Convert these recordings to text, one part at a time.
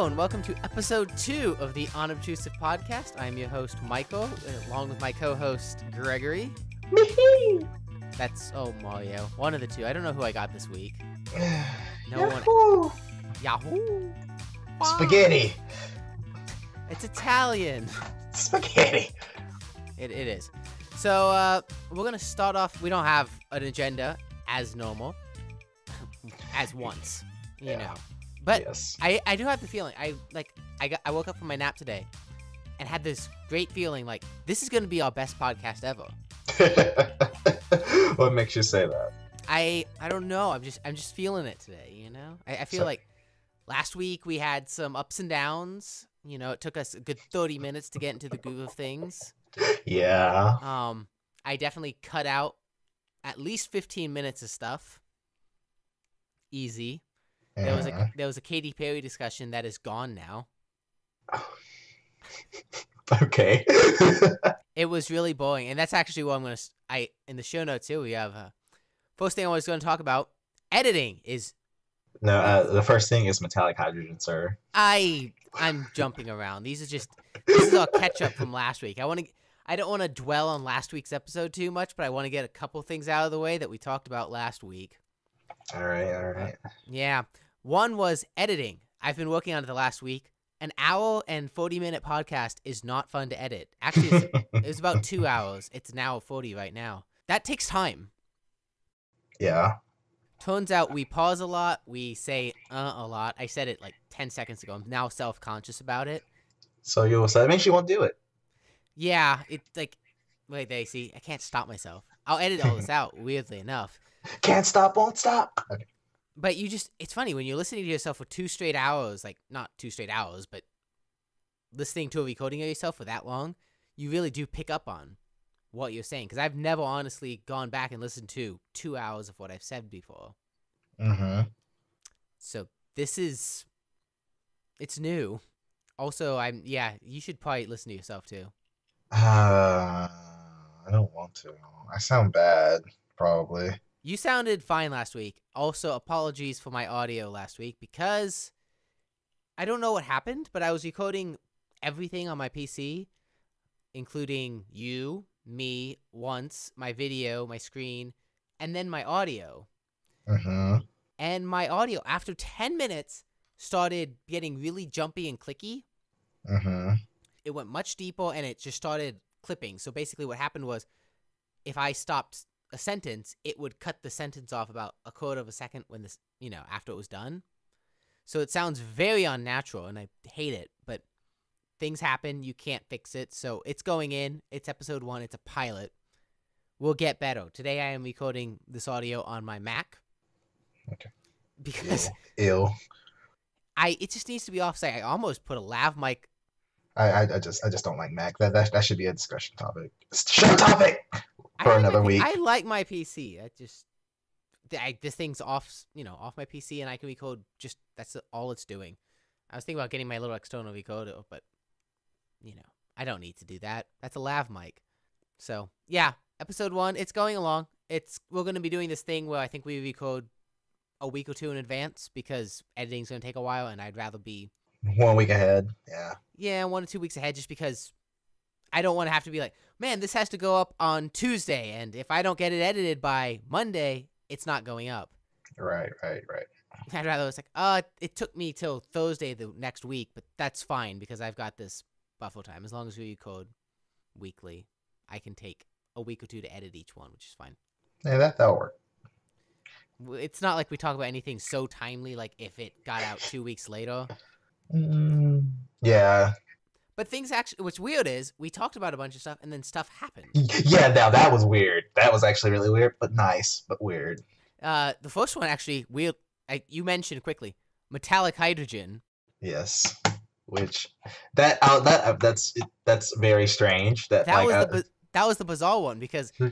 Hello and welcome to episode two of the Unobtrusive Podcast. I am your host, Michael, along with my co-host, Gregory. That's oh Mario, one of the two. I don't know who I got this week. No one. Yahoo! Yahoo! Wow. Spaghetti. It's Italian. Spaghetti. It, it is. So uh, we're gonna start off. We don't have an agenda as normal, as once, you Yeah. know. But yes. I, I do have the feeling I like I got I woke up from my nap today and had this great feeling like this is gonna be our best podcast ever. what makes you say that? I I don't know. I'm just I'm just feeling it today, you know? I, I feel So- like last week we had some ups and downs. You know, it took us a good 30 minutes to get into the groove of things. Yeah. Um I definitely cut out at least 15 minutes of stuff. Easy. There was a there was a Katy Perry discussion that is gone now. okay. It was really boring, and that's actually what I'm gonna. I in the show notes here we have. Uh, first thing I was gonna talk about editing is no, uh, the first thing is metallic hydrogen, sir. I I'm jumping around. These are just this is all catch up from last week. I want to. I don't want to dwell on last week's episode too much, but I want to get a couple things out of the way that we talked about last week. All right, all right. Yeah, one was editing. I've been working on it the last week. An hour and forty minute podcast is not fun to edit. Actually, it's, it was about two hours. It's an hour forty right now. That takes time. yeah. Turns out we pause a lot. We say uh a lot. I said it like 10 seconds ago. I'm now self conscious about it. So you say that makes you won't do it. Yeah, it's like, wait, they see, I can't stop myself. I'll edit all this out, weirdly enough. Can't stop, won't stop. Okay. But you just, it's funny when you're listening to yourself for two straight hours, like not two straight hours, but listening to a recording of yourself for that long, you really do pick up on what you're saying. Because I've never honestly gone back and listened to two hours of what I've said before. Mm-hmm. So this is it's new. Also, I'm yeah, you should probably listen to yourself too. Uh, I don't want to. I sound bad, probably. You sounded fine last week. Also, apologies for my audio last week because I don't know what happened, but I was recording everything on my PC, including you, me, once, my video, my screen, and then my audio. Mm-hmm. And my audio after 10 minutes started getting really jumpy and clicky. Mm-hmm. it went much deeper and it just started clipping. So basically, what happened was if I stopped a sentence, it would cut the sentence off about a quarter of a second when this, you know, after it was done. So it sounds very unnatural and I hate it, but things happen. You can't fix it. So it's going in. It's episode one. It's a pilot. We'll get better. Today I am recording this audio on my Mac. Okay. Because Ill. I it just needs to be offsite. I almost put a lav mic I, I, I just I just don't like Mac. That, that that should be a discussion topic. Show topic for like another week. I like my PC. I just, I, this thing's off, you know, off my PC, and I can recode. Just that's all it's doing. I was thinking about getting my little external recorder, uh, but you know, I don't need to do that. That's a lav mic. So yeah, episode one, it's going along. It's we're gonna be doing this thing where I think we record a week or two in advance because editing's gonna take a while, and I'd rather be One week ahead. Yeah. yeah, one or two weeks ahead just because I don't want to have to be like, man, this has to go up on Tuesday, and if I don't get it edited by Monday, it's not going up. Right. Right. Right. I'd rather it's like, uh, it took me till Thursday the next week, but that's fine because I've got this buffer time. As long as we code weekly, I can take a week or two to edit each one, which is fine. Yeah, that that'll work. It's not like we talk about anything so timely, like if it got out two weeks later. Mm, yeah. But things actually, what's weird is we talked about a bunch of stuff, and then stuff happened. Yeah. Now that was weird. That was actually really weird, but nice, but weird. Uh, the first one actually, weird. I, you mentioned quickly metallic hydrogen. Yes. Which that uh, that uh, that's that's very strange. That, That like was uh, the bi- that was the bizarre one because Hmm.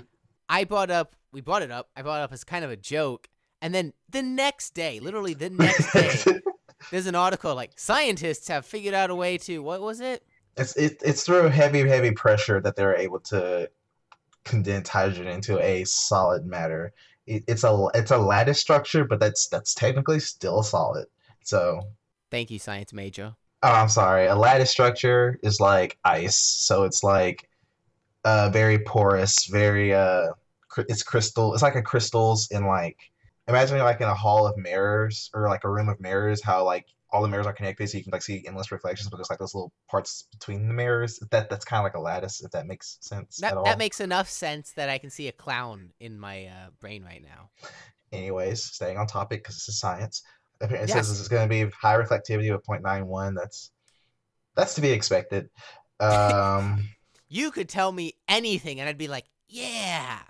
I brought up, we brought it up. I brought it up as kind of a joke, and then the next day, literally the next day, there's an article like scientists have figured out a way to what was it? It's it, it's through heavy heavy pressure that they're able to condense hydrogen into a solid matter. It, it's a it's a lattice structure, but that's that's technically still solid. So Thank you, science major. Oh, I'm sorry. A lattice structure is like ice, so it's like uh very porous, very uh cr- it's crystal. It's like a crystals in like imagine like in a hall of mirrors or like a room of mirrors how like all the mirrors are connected so you can like see endless reflections but there's like those little parts between the mirrors. That that's kind of like a lattice if that makes sense That at all. that makes enough sense that I can see a clown in my uh, brain right now. Anyways, staying on topic because this is science. It Yes. says this is going to be high reflectivity of 0.91. That's that's to be expected. Um, You could tell me anything, and I'd be like, "Yeah."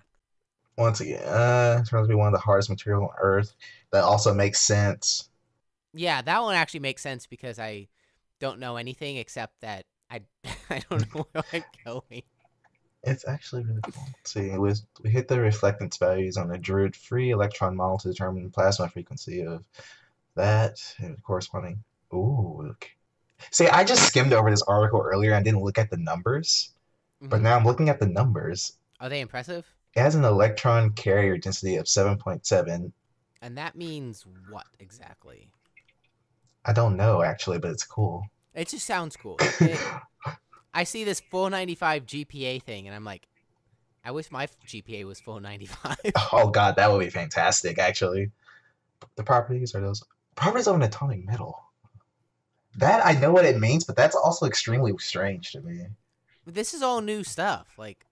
once again, uh, it's going to be one of the hardest material on Earth. That also makes sense. Yeah, that one actually makes sense because I don't know anything except that I I don't know where I'm going. It's actually really cool. See, it was, we hit the reflectance values on a Drude free electron model to determine the plasma frequency of that and corresponding. Ooh, look. See, I just skimmed over this article earlier and didn't look at the numbers, but Mhm. now I'm looking at the numbers. Are they impressive? It has an electron carrier density of 7.7. And that means what exactly? I don't know actually, but it's cool. It just sounds cool. It- I see this 495 GPA thing, and I'm like, I wish my GPA was 495. oh god, that would be fantastic actually. The properties are those properties of an atomic metal. That I know what it means, but that's also extremely strange to me. this is all new stuff. Like,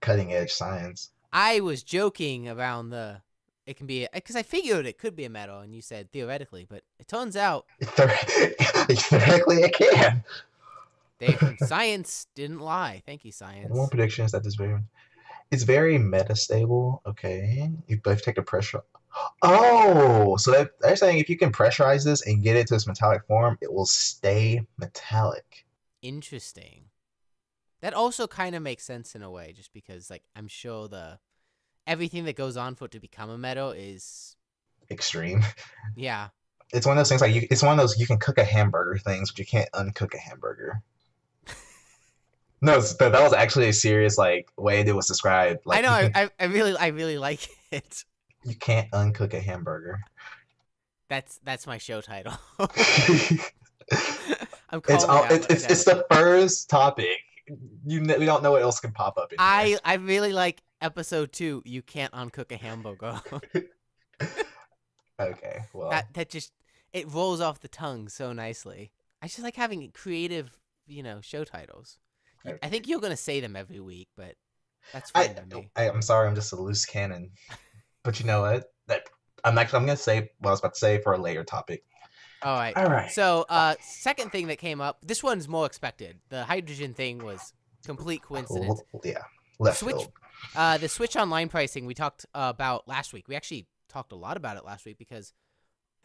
Cutting edge science. I was joking around the. It can be because I figured it could be a metal, and you said theoretically, but it turns out Theoretically, it can. they science didn't lie. Thank you, science. One prediction is that this very, it's very metastable. Okay, you both take the pressure. Oh, so that, they're saying if you can pressurize this and get it to its metallic form, it will stay metallic. Interesting. That also kind of makes sense in a way, just because like I'm sure the everything that goes on for it to become a metal is Extreme. yeah. It's one of those things like you, it's one of those you can cook a hamburger things, but you can't uncook a hamburger. No, that, that was actually a serious like way it was described. Like I know. I, can, I, I really I really like it. you can't uncook a hamburger. That's that's my show title. I'm calling all, it it's, it's, it's the first topic. You we don't know what else can pop up. In I. I really like episode two. You can't uncook a hamburger. okay well that that just it rolls off the tongue so nicely. I just like having creative, you know, show titles. You- I think you're gonna say them every week, but that's fine me. I I'm sorry I'm just a loose cannon, but you know what that I'm actually I'm gonna say what I was about to say for a later topic. All right. All right. So, uh, second thing that came up. This one's more expected. The hydrogen thing was complete coincidence. Yeah, left Switch- field. Uh, the Switch Online pricing we talked uh, about last week. We actually talked a lot about it last week because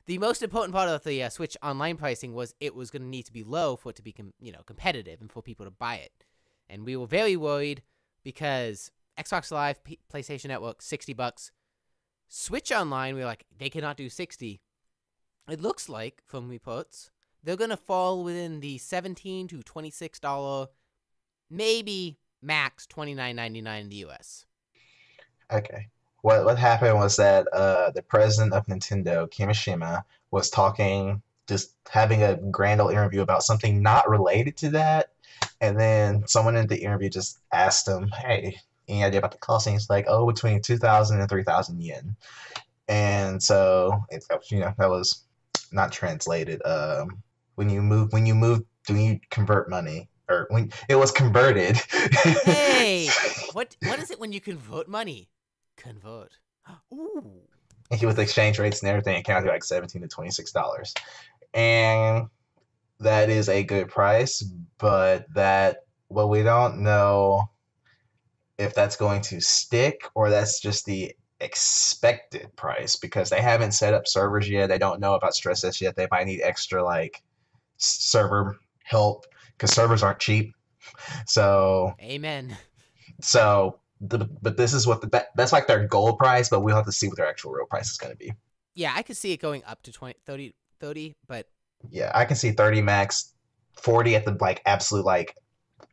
the most important part of the uh, Switch Online pricing was it was going to need to be low for it to be, com- you know, competitive and for people to buy it. And we were very worried because Xbox Live, P- PlayStation Network, sixty bucks. Switch Online, we are like they cannot do sixty. It looks like from reports they're gonna fall within the seventeen to twenty six dollar, maybe max twenty nine ninety nine in the U.S. Okay. What what happened was that uh the president of Nintendo, Kimishima, was talking, just having a grand old interview about something not related to that, and then someone in the interview just asked him, "Hey, any idea about the cost?" And he's like, "Oh, between two thousand and three thousand yen." And so it's you know that was not translated. Um, when you move when you move, do you convert money? Or when it was converted. Hey! What what is it when you convert money? Convert. Ooh. and with exchange rates and everything, it came out to like seventeen to twenty six dollars, and that is a good price. But that well, we don't know if that's going to stick or that's just the expected price because they haven't set up servers yet. They don't know about stress tests yet. They might need extra like server help because servers aren't cheap. So Amen. so. The, but this is what the that, that's like their goal price, but we'll have to see what their actual real price is going to be. Yeah, I could see it going up to 20, 30, 30 but Yeah, I can see 30 max, 40 at the like absolute like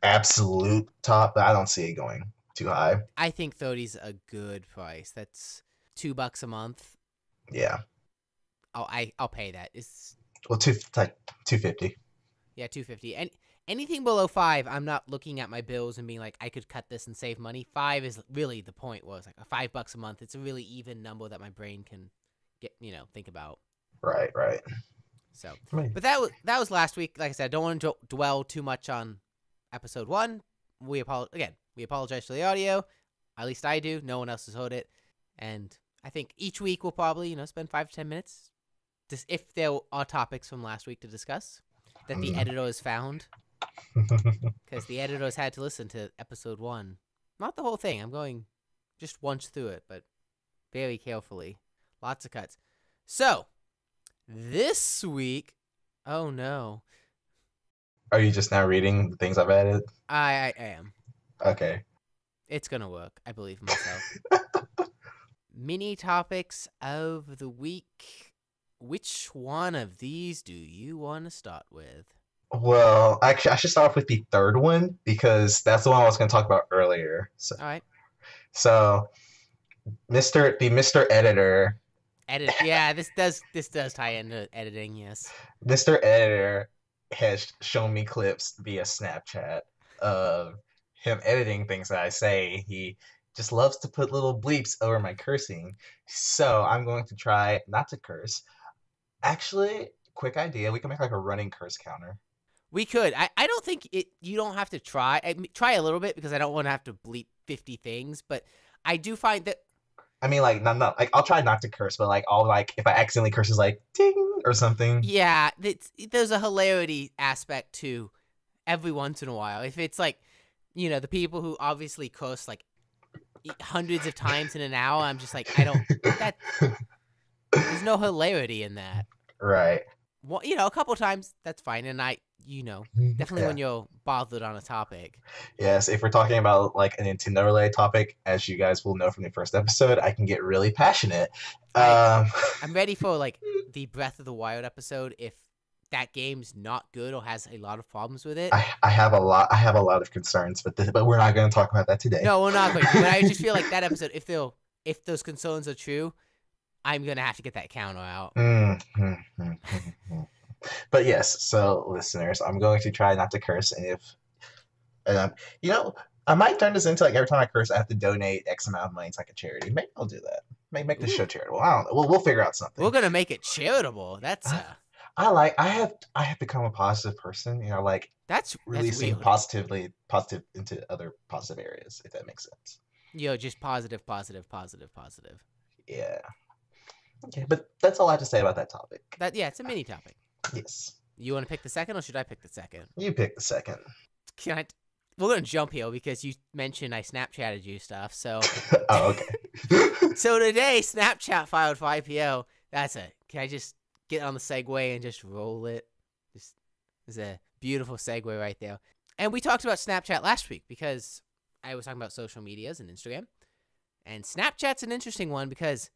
absolute top, but I don't see it going too high. I think 30's a good price. That's two bucks a month. Yeah. I'll I, I'll pay that. It's Well, two like two fifty. Yeah, two fifty. And anything below five, I'm not looking at my bills and being like, I could cut this and save money. Five is really the point. Was like a five bucks a month. It's a really even number that my brain can get, you know, think about. Right, right. So, but that was that was last week. Like I said, I don't want to dwell too much on episode one. We apologize again. We apologize for the audio. At least I do. No one else has heard it, and I think each week we'll probably you know spend five to ten minutes, just if there are topics from last week to discuss that the Mm. editor has found, because the editors had to listen to episode one, not the whole thing. I'm going just once through it, but very carefully. Lots of cuts. So this week, oh no, Are you just now reading the things I've added? I, I am. Okay. It's gonna work. I believe in myself. Mini topics of the week. Which one of these do you want to start with? Well, actually, I should start off with the third one because that's the one I was going to talk about earlier. So, All right, so Mr. the Mr. Editor, edit. Yeah, this does this does tie into editing. Yes. Mr. Editor has shown me clips via Snapchat of him editing things that I say. He just loves to put little bleeps over my cursing. So I'm going to try not to curse. Actually, quick idea. We can make like a running curse counter. We could. I, I don't think it. You don't have to try. I try a little bit because I don't want to have to bleep fifty things. But I do find that I mean, like, not, not like I'll try not to curse, but like I'll like if I accidentally curse, is like ding or something. yeah, it's, there's a hilarity aspect to every once in a while. If it's like, you know, the people who obviously curse like hundreds of times in an hour, I'm just like, I don't. That there's no hilarity in that. Right. Well, you know, a couple times that's fine, and I, you know, definitely Yeah. when you're bothered on a topic. Yes, if we're talking about like a Nintendo related topic, as you guys will know from the first episode, I can get really passionate. I- Um, I'm ready for like the Breath of the Wild episode if that game's not good or has a lot of problems with it. I, I have a lot I have a lot of concerns, but this, but we're not going to talk about that today. No, we're not going. But I just feel like that episode, if they'll, if those concerns are true, I'm gonna have to get that counter out. Mm, mm, mm, mm, mm. But yes, so listeners, I'm going to try not to curse, and if, and um, you know, I might turn this into like every time I curse, I have to donate X amount of money to like a charity. Maybe I'll do that. Maybe make the show charitable. I don't know. We'll we'll figure out something. We're gonna make it charitable. That's uh, I like. I have. I have become a positive person. You know, like that's that's releasing weird. positively, positive into other positive areas. If that makes sense. Yo, just positive, positive, positive, positive. Yeah. Okay, but that's all I have to say about that topic. That yeah, it's a mini topic. Yes. You want to pick the second, or should I pick the second? You pick the second. Can I? We're gonna jump here because you mentioned I Snapchatted you stuff. So oh, okay. so today Snapchat filed for IPO. That's it. Can I just get on the segue and just roll it? Just is a beautiful segue right there. And we talked about Snapchat last week because I was talking about social medias and Instagram. And Snapchat's an interesting one because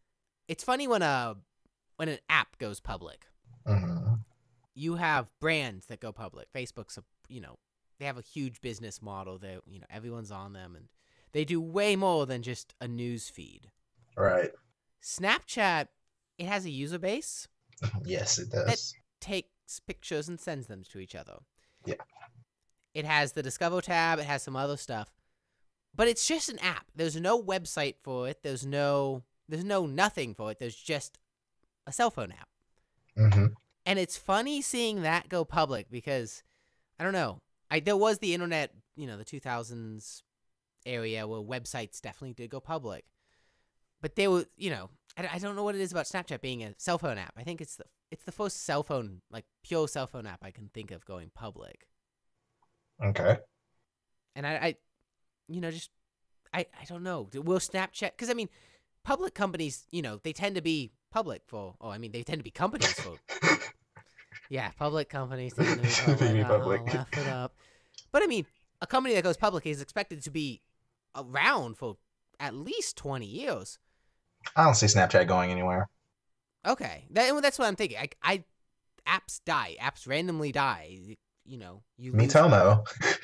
it's funny when a when an app goes public. Mhm. You have brands that go public. Facebook's a you know they have a huge business model. that, you know everyone's on them and they do way more than just a news feed. Right. Snapchat, it has a user base, Yes, it does. takes pictures and sends them to each other. Yeah. It has the Discover tab, it has some other stuff. But it's just an app. There's no website for it. There's no there's no nothing for it. There's just a cell phone app. hmm And it's funny seeing that go public because I don't know. I there was the internet, you know, the 2000s area where websites definitely did go public. But they were, you know, I, I don't know what it is about Snapchat being a cell phone app. I think it's the it's the first cell phone, like pure cell phone app I can think of going public. Okay. And I, I you know, just I I don't know. Will Snapchat cuz I mean, public companies, you know, they tend to be public for oh, I mean, they tend to be companies for Yeah, public companies tend to be to public. uh-huh, public. laugh it up. But I mean, a company that goes public is expected to be around for at least 20 years. I don't see Snapchat going anywhere. Okay. That, that's what I'm thinking. I, I apps die. Apps randomly die. You, know, you lose- Miitomo.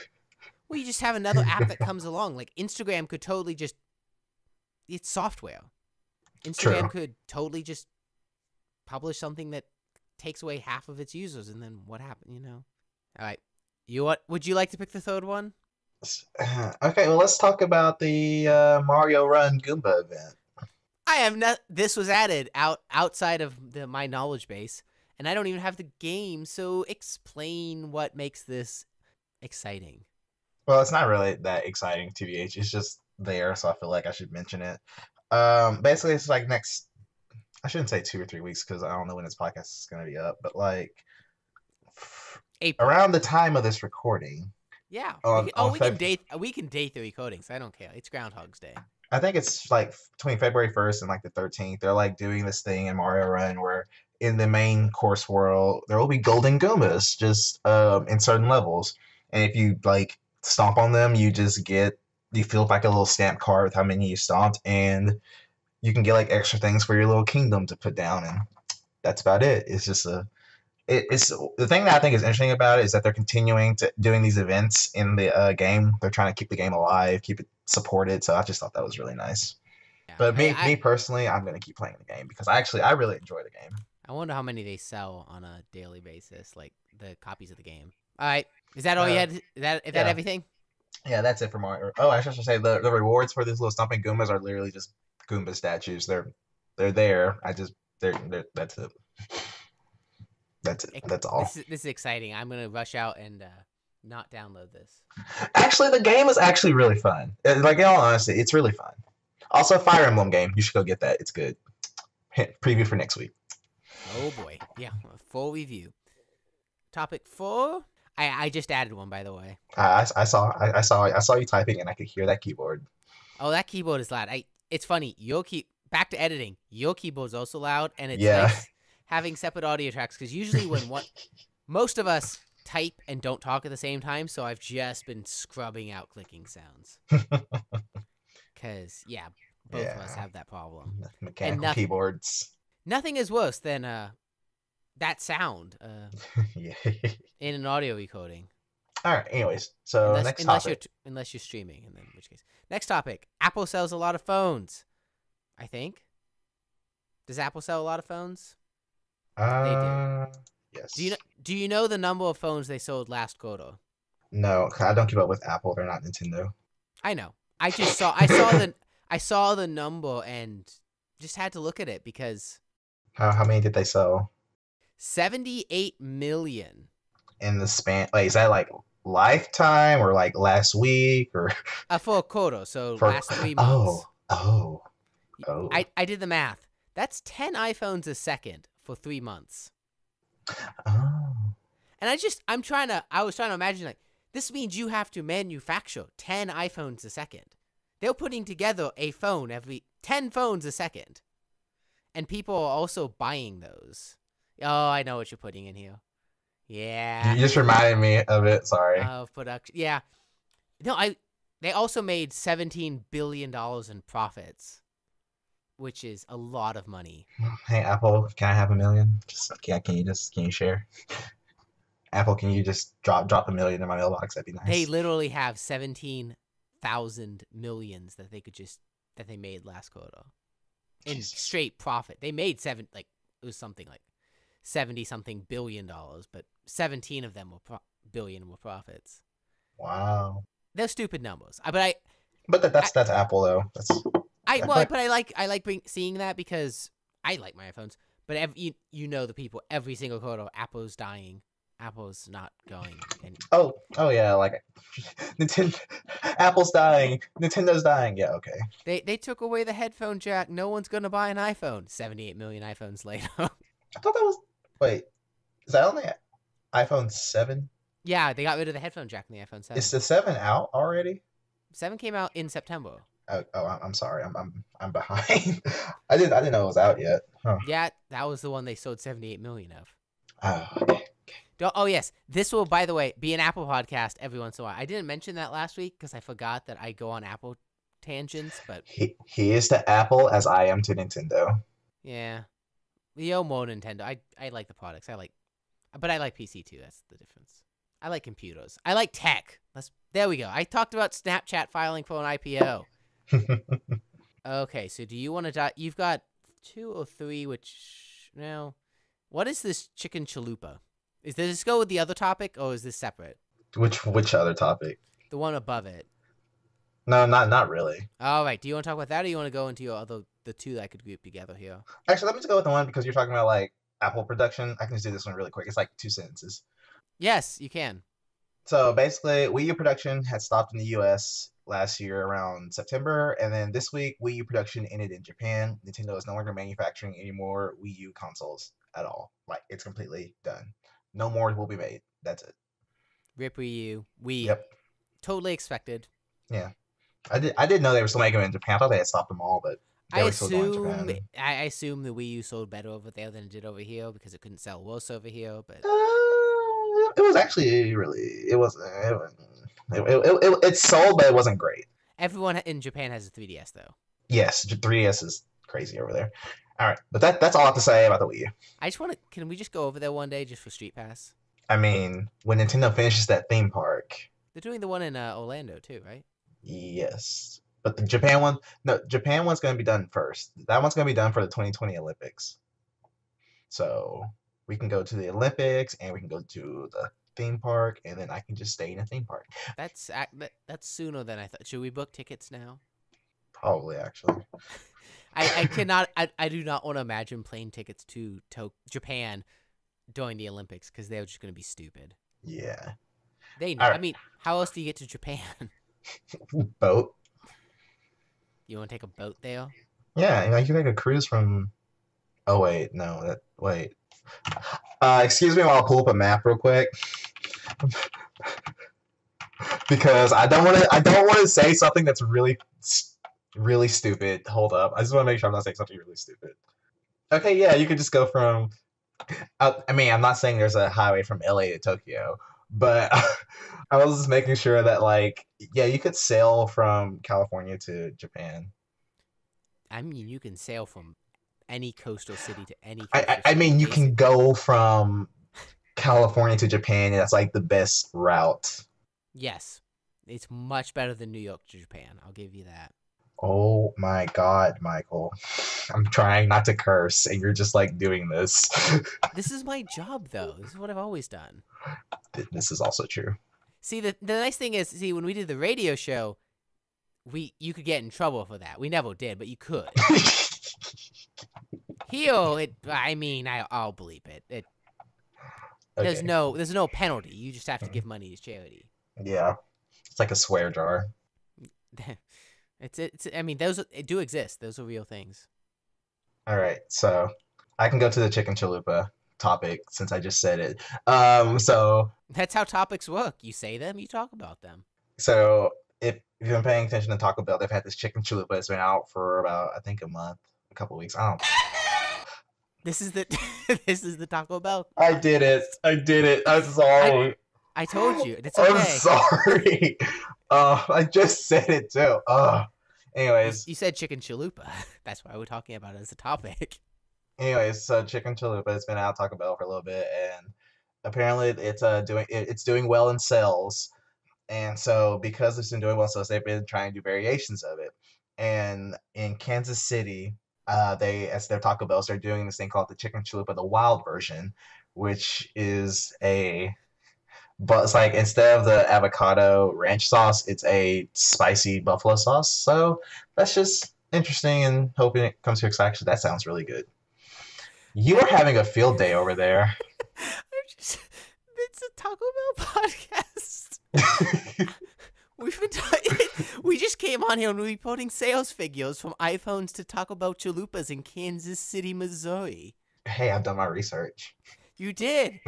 Well, you just have another app that comes along. Like Instagram could totally just it's software. Instagram True. could totally just publish something that takes away half of its users, and then what happened? You know. All right. You what? Would you like to pick the third one? Okay, well, let's talk about the uh, Mario Run Goomba event. I have not. This was added out outside of the my knowledge base, and I don't even have the game. So explain what makes this exciting. Well, it's not really that exciting, TBH. It's just there, so I feel like I should mention it. Um, basically, it's like next. I shouldn't say two or three weeks because I don't know when this podcast is going to be up, but like April. around the time of this recording, Yeah. on- we can, oh, we can date. We can date the recordings. I don't care. It's Groundhog's Day. I think it's like between February 1st and like the 13th. They're like doing this thing in Mario Run where in the main course world there will be golden Goombas just um, in certain levels, and if you like stomp on them, you just get you feel like a little stamp card with how many you stomped, and you can get like extra things for your little kingdom to put down, and that's about it. It's just a it, it's the thing that I think is interesting about it is that they're continuing to doing these events in the uh, game. They're trying to keep the game alive, keep it supported. So I just thought that was really nice. Yeah. But me, I, me personally, I'm gonna keep playing the game because I actually I really enjoy the game. I wonder how many they sell on a daily basis, like the copies of the game. All right. Is that all you Uh, had? Is that is that everything? Yeah, that's it for Mario. Oh, I should say the, the rewards for these little stomping Goombas are literally just Goomba statues. They're they're there. I just they're, they're that's it. That's it. That's all. This is, this is exciting. I'm gonna rush out and uh, not download this. Actually, the game is actually really fun. Uh, Like in all honesty, it's really fun. Also, Fire Emblem game. You should go get that. It's good. Preview for next week. Oh boy. Yeah. Full review. Topic four. I I just added one by the way. I, I, I saw I, I saw I saw you typing and I could hear that keyboard. Oh, that keyboard is loud. I. It's funny. Your key. Back to editing. Your keyboard's also loud, and it's Yeah. nice having separate audio tracks because usually when one, most of us type and don't talk at the same time. So I've just been scrubbing out clicking sounds. Cause yeah, both of us have that problem. Mechanical nothing- keyboards. Nothing is worse than uh that sound uh yeah. in an audio recording. All right. Anyways, so unless next unless you're topic. t- unless you're streaming, and then in which case. Next topic. Apple sells a lot of phones. I think. Does Apple sell a lot of phones? Uh, yes. Do you know do you know the number of phones they sold last quarter? No, I don't keep up with Apple. They're not Nintendo. I know. I just saw I saw the I saw the number and just had to look at it because How how many did they sell 78 million in the span? Like, is that like lifetime or like last week or uh, for a quarter, so for? last 3 months. Oh, oh, oh. I I did the math. That's 10 iPhones a second for 3 months. oh. And I just I'm trying to I was trying to imagine like this means you have to manufacture 10 iPhones a second. They're putting together a phone every 10 phones a second. And people are also buying those. Oh, I know what you're putting in here. Yeah. You just reminded me of it. Sorry. Of production. Yeah. No, I they also made 17 billion dollars in profits, which is a lot of money. Hey Apple, can I have a million? Just can, can you just can you share? Apple, can you just drop drop a million in my mailbox? That'd be nice. They literally have 17,000 millions that they could just that they made last quarter in straight profit. They made seven like it was something like 70 something billion dollars, but 17 of them were pro- billion were profits. Wow. They're stupid numbers. I, but I But that, that's that's Apple though. That's I well, but- I like I like bring, seeing that because I like my iPhones. But ev- you you know the people every single quarter Apple's dying, Apple's not going, and oh oh yeah, like Nintendo. Apple's dying. Nintendo's dying. Yeah. Okay. they they took away the headphone jack. No one's gonna buy an iPhone. Seventy eight million iPhones later. I thought that was wait. Is that only iPhone seven? yeah, they got rid of the headphone jack in the iPhone seven. Is the seven out already? Seven came out in September. Oh, oh I'm, sorry. I'm I'm I'm behind. I didn't I didn't know it was out yet. Huh. Yeah, that was the one they sold seventy eight million of. Oh, okay. Do- Oh yes, this will, by the way, be an Apple podcast every once in a while. I didn't mention that last week because I forgot that I go on Apple tangents, but He he is to Apple as I am to Nintendo. Yeah. Yo more Nintendo. I I like the products. I like but I like PC too. That's the difference. I like computers. I like tech. Let's there we go. I talked about Snapchat filing for an IPO. Okay, so do you want to die? You've got two or three, which no, What is this chicken chalupa? Is does this go with the other topic or is this separate? Which which other topic? The one above it. No, not not really. All right. Do you want to talk about that, or you want to go into your other the two that I could group together here? Actually, let me just go with the one because you're talking about like Apple production. I can just do this one really quick. It's like two sentences. Yes, you can. So basically, Wii U production had stopped in the U.S. last year around September, and then this week, Wii U production ended in Japan. Nintendo is no longer manufacturing any more Wii U consoles at all. Like it's completely done. No more will be made. That's it. Rip Wii U. Wii. Yep. Totally expected. Yeah. I did. I didn't know they were still making them in Japan. I thought they had stopped them all, but I were still going to assume I I assume the Wii U sold better over there than it did over here because it couldn't sell worse over here. But Uh, it was actually really. It was. It, it, it, it, it sold, but it wasn't great. everyone in Japan has a 3DS though. Yes, 3DS is crazy over there. All right, but that that's all I have to say about the Wii U. I just want to. Can we just go over there one day just for Street Pass? I mean, when Nintendo finishes that theme park, They're doing the one in uh, Orlando too, right? yes. But the Japan one, no, Japan one's going to be done first. That one's going to be done for the 2020 Olympics. So we can go to the Olympics and we can go to the theme park, and then I can just stay in a theme park. That's that's sooner than I thought. Should we book tickets now? Probably, actually. I, I cannot. I, I do not want to imagine plane tickets to, to Japan during the Olympics because they're just going to be stupid. Yeah. They know. All I mean, how else do you get to Japan? Boat. You want to take a boat there? Yeah, you can take a cruise from. Oh wait, no, that wait. Uh, excuse me while I pull up a map real quick, because I don't want to. I don't want to say something that's really, really stupid. Hold up, I just want to make sure I'm not saying something really stupid. Okay, yeah, you could just go from. Uh, I mean, I'm not saying there's a highway from LA to Tokyo, but I was just making sure that, like, yeah, you could sail from California to Japan. I mean, you can sail from any coastal city to any. I, coastal I, I mean, you can go from California to Japan, and that's like the best route. Yes, it's much better than New York to Japan. I'll give you that. Oh my God, Michael. I'm trying not to curse, and you're just like doing this. This is my job, though. This is what I've always done. this is also true. See, the the nice thing is, see, when we did the radio show, we you could get in trouble for that. We never did, but you could. Heal it. I mean, I I'll bleep it. It there's no there's no penalty. You just have to give money to charity. Yeah. It's like a swear jar. it's it's. I mean, those do exist. Those are real things. All right, so I can go to the chicken chalupa topic since I just said it. Um, so That's how topics work. You say them, you talk about them. So if you've been paying attention to Taco Bell, they've had this chicken chalupa. It's been out for about I think a month, a couple weeks. I don't. This is the this is the Taco Bell. I did it. I did it. I'm sorry. I told you. It's I'm sorry. Uh, I just said it too. Uh, anyways, you said chicken chalupa. That's why we're talking about it as a topic. anyways, so chicken chalupa has been out at Taco Bell for a little bit, and apparently it's uh doing it, it's doing well in sales. And so because it's been doing well in sales, they've been trying to do variations of it. And in Kansas City, uh, they as their Taco Bells, they're doing this thing called the chicken chalupa, the wild version, which is a but it's like instead of the avocado ranch sauce, it's a spicy buffalo sauce. So that's just interesting and hoping it comes to actually that sounds really good. You are having a field day over there. I'm just, it's a Taco Bell podcast. We've been talking. we just came on here and we're reporting sales figures from iPhones to Taco Bell chalupas in Kansas City, Missouri. hey, I've done my research. You did.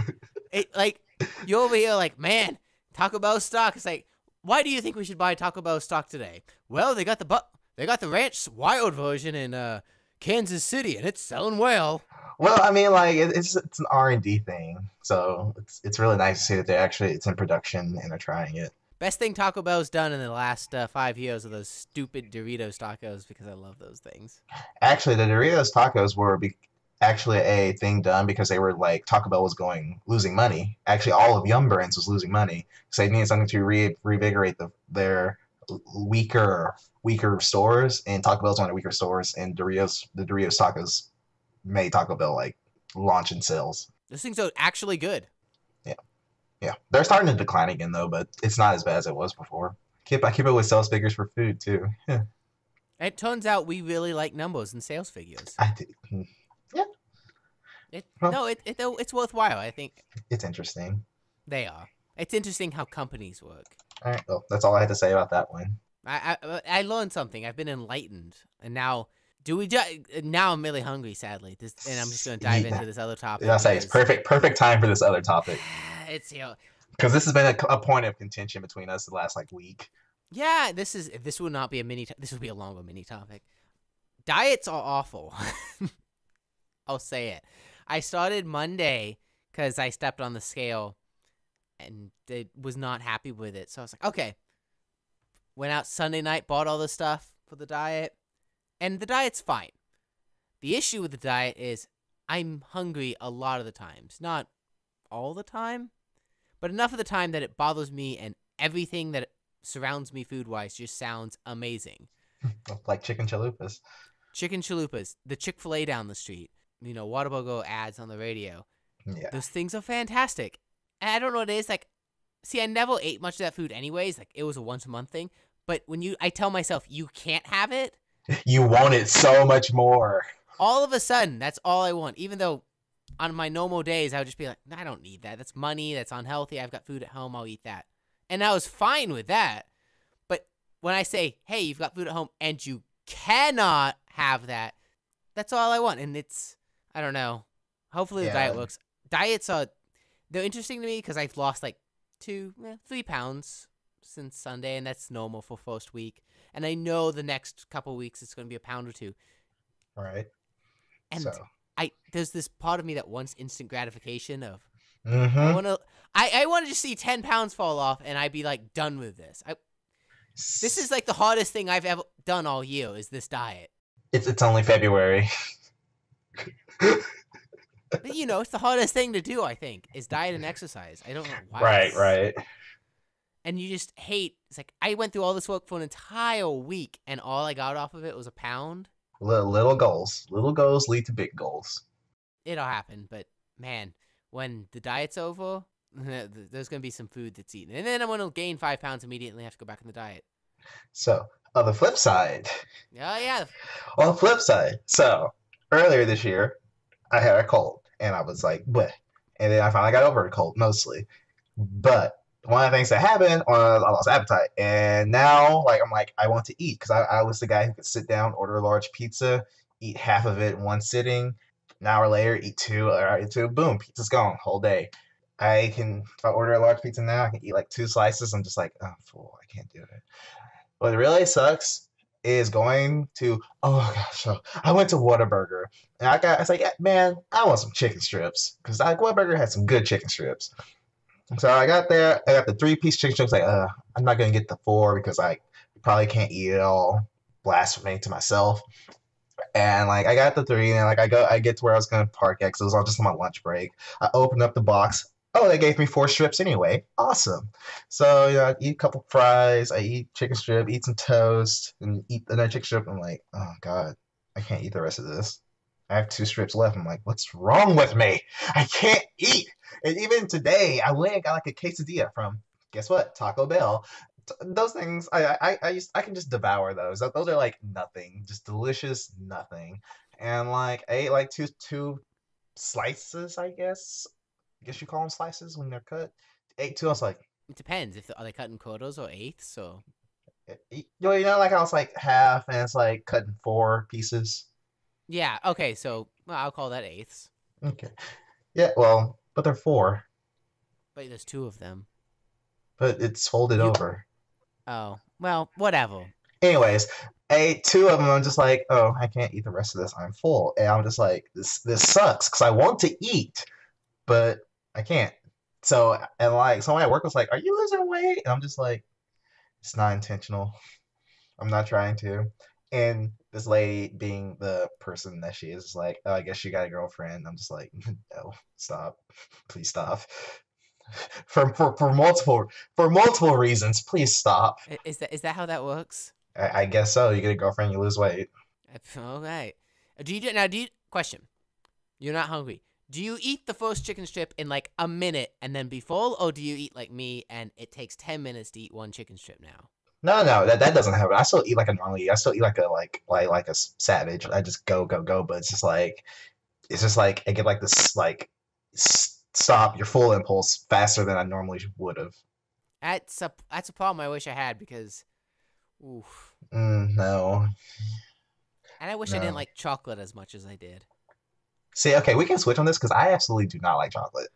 it like you're over here like, man, Taco Bell stock. It's like, why do you think we should buy Taco Bell stock today? Well, they got the bu- they got the ranch wild version in uh Kansas City and it's selling well. Well, I mean, like it's it's an R and D thing, so it's it's really nice to see that they actually it's in production and they're trying it. Best thing Taco Bell's done in the last uh, five years are those stupid Doritos tacos because I love those things. Actually, the Doritos tacos were be- actually a thing done because they were like Taco Bell was going losing money. Actually, all of Yum Brands was losing money, so they needed something to re- reinvigorate the, their weaker weaker stores. And Taco Bell's one of the weaker stores, and Doritos the Doritos tacos made Taco Bell like launching sales. This things actually good. Yeah, yeah. they're starting to decline again though, but it's not as bad as it was before. Keep I keep it with sales figures for food too. Yeah, It turns out we really like numbers and sales figures. I do. It, Huh. No, it, it it's worthwhile. I think It's interesting. they are. It's interesting how companies work. All right, well, that's all I had to say about that one. I I, I learned something. I've been enlightened, and now do we? Ju- now I'm really hungry. Sadly, this, and I'm just gonna dive Yeah. into this other topic. Yeah, I say it's perfect, perfect time for this other topic It's you know, because this has been a, a point of contention between us the last like week. yeah. This is this will not be a mini. This will be a longer mini topic. Diets are awful. I'll say it. I started Monday because I stepped on the scale and it was not happy with it. So I was like, okay. Went out Sunday night, bought all the stuff for the diet, and the diet's fine. The issue with the diet is I'm hungry a lot of the times. Not all the time, but enough of the time that it bothers me and everything that surrounds me food wise just sounds amazing. like chicken chalupas. Chicken chalupas, the Chick fil A down the street, you know, Whataburger ads on the radio. Yeah, Those things are fantastic. And I don't know what it is. Like, see, I never ate much of that food anyways. Like, it was a once a month thing. But when you, I tell myself, you can't have it, you want it so much more. all of a sudden, that's all I want. Even though on my normal days, I would just be like, I don't need that. That's money. That's unhealthy. I've got food at home. I'll eat that. And I was fine with that. But when I say, hey, you've got food at home and you cannot have that, that's all I want. And it's, I don't know. Hopefully the diet works. Diets are, they're interesting to me because I've lost like two, eh, three pounds since Sunday, and that's normal for first week. And I know the next couple weeks it's going to be a pound or two. All right. And so. I there's this part of me that wants instant gratification of I Mhm. want to I I want to just see 10 pounds fall off and I'd be like done with this. I this is like the hardest thing I've ever done all year is this diet. It's it's only February. But, you know, it's the hardest thing to do, I think, is diet and exercise. I don't know why. right, right. And you just hate it's like I went through all this work for an entire week and all I got off of it was a pound. Little, little goals. Little goals lead to big goals. It'll happen, but man, when the diet's over, there's going to be some food that's eaten. And then I'm going to gain 5 pounds immediately and have to go back on the diet. So, on the flip side, Oh yeah, on the flip side, so earlier this year, I had a cold and I was like, bleh. And then I finally got over the cold mostly. But one of the things that happened was I lost appetite. And now, like, I'm like, I want to eat because I, I was the guy who could sit down, order a large pizza, eat half of it in one sitting. An hour later, eat two, or uh, eat two, boom, pizza's gone, whole day. I can, if I order a large pizza now, I can eat like two slices. I'm just like, oh, fool, I can't do it. What really sucks is going to, oh gosh, so I went to Whataburger and I got, I was like, man, I want some chicken strips because like Whataburger had some good chicken strips. So I got there, I got the three piece chicken strips. Like, uh, I'm not gonna get the four because I probably can't eat it all. Blasphemy to myself. And like I got the three, and like I go, I get to where I was gonna park at because it was all just on my lunch break. I opened up the box. Oh, they gave me four strips anyway. Awesome. So you know, I eat a couple fries. I eat chicken strip, eat some toast, and eat another chicken strip. I'm like, oh god, I can't eat the rest of this. I have two strips left. I'm like, what's wrong with me? I can't eat. And even today, I went and got like a quesadilla from guess what? Taco Bell. Those things, I I I just I can just devour those. Those are like nothing, just delicious nothing. And like I ate like two two slices, I guess. I guess you call them slices when they're cut. Eight two. I was like, it depends if are they cutting quarters or eighths or eh, y- you know, like I was like half and it's like cut in four pieces. yeah. Okay, so well, I'll call that eighths, Okay. Yeah. Well, but they're four. but there's two of them. But it's folded You- over. Oh well, whatever. Anyways, ate two of them. I'm just like, oh, I can't eat the rest of this. I'm full, and I'm just like, this this sucks because I want to eat, but I can't. So and like someone at work was like, "Are you losing weight?" And I'm just like, it's not intentional. I'm not trying to. And this lady, being the person that she is, is like, "Oh, I guess you got a girlfriend." I'm just like, no, stop, please stop. For, for for multiple for multiple reasons, please stop. Is that is that how that works? I, I guess so. You get a girlfriend, you lose weight. Okay. Do you do- now? Do you question? You're not hungry. Do you eat the first chicken strip in like a minute and then be full, or do you eat like me and it takes ten minutes to eat one chicken strip now? No, no, that, that doesn't happen. I still eat like a normally. eat. I still eat like a like like like a savage. I just go go go. But it's just like it's just like I get like this like stop your full impulse faster than I normally would have. That's a that's a problem I wish I had because, oof. Mm, no. And I wish I didn't like chocolate as much as I did. See, okay, we can switch on this because I absolutely do not like chocolate.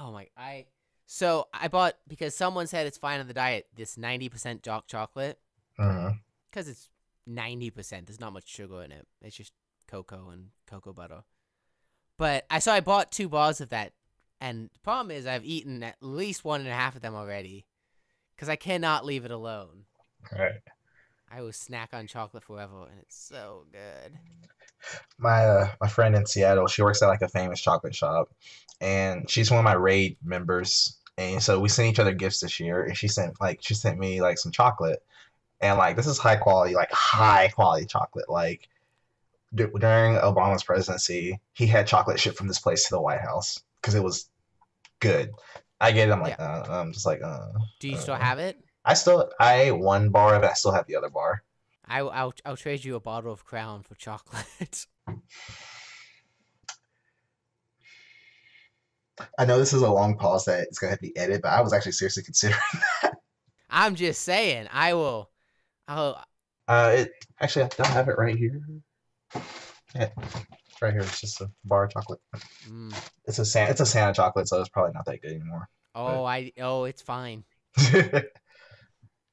Oh my! I so I bought because someone said it's fine on the diet. This ninety percent dark chocolate mm-hmm. because it's ninety percent. There's not much sugar in it. It's just cocoa and cocoa butter. But I so I bought two bars of that, and the problem is I've eaten at least one and a half of them already, because I cannot leave it alone. Right. I will snack on chocolate forever, and it's so good. My uh, my friend in Seattle, she works at like a famous chocolate shop, and she's one of my raid members. And so we sent each other gifts this year, and she sent like she sent me like some chocolate, and like this is high quality, like high quality chocolate. Like d- during Obama's presidency, he had chocolate shipped from this place to the White House because it was good. I get it. I'm like, uh, I'm just like, uh, Do you still Uh, have it? I still I ate one bar of it. I still have the other bar. I, I'll, I'll trade you a bottle of Crown for chocolate. I know this is a long pause that it's gonna have to be edited, but I was actually seriously considering. That. I'm just saying, I will. I'll. Uh, it actually I don't have it right here. Yeah, right here. It's just a bar of chocolate. Mm, It's a Santa, it's a Santa chocolate, so it's probably not that good anymore. oh, I. Oh, it's fine.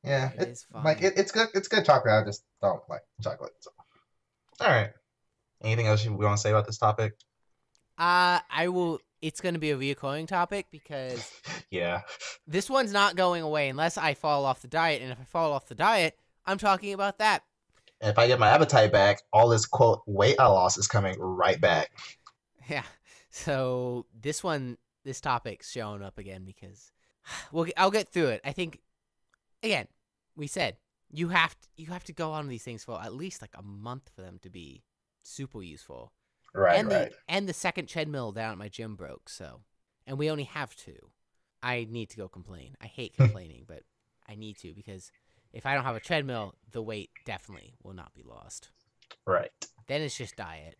yeah, It it- is like it, it's good. It's good chocolate. I just don't like chocolate. So. All right. Anything else you want to say about this topic? Uh, I will. It's going to be a reoccurring topic because Yeah. this one's not going away unless I fall off the diet. And if I fall off the diet, I'm talking about that. And if I get my appetite back, all this quote weight I lost is coming right back. Yeah. So this one, this topic's showing up again because we'll. I'll get through it. I think. Again, we said you have to, you have to go on these things for at least like a month for them to be super useful. Right. and right. the and the second treadmill down at my gym broke. So, and we only have two. I need to go complain. I hate complaining, but I need to because if I don't have a treadmill, the weight definitely will not be lost. Right. Then it's just diet.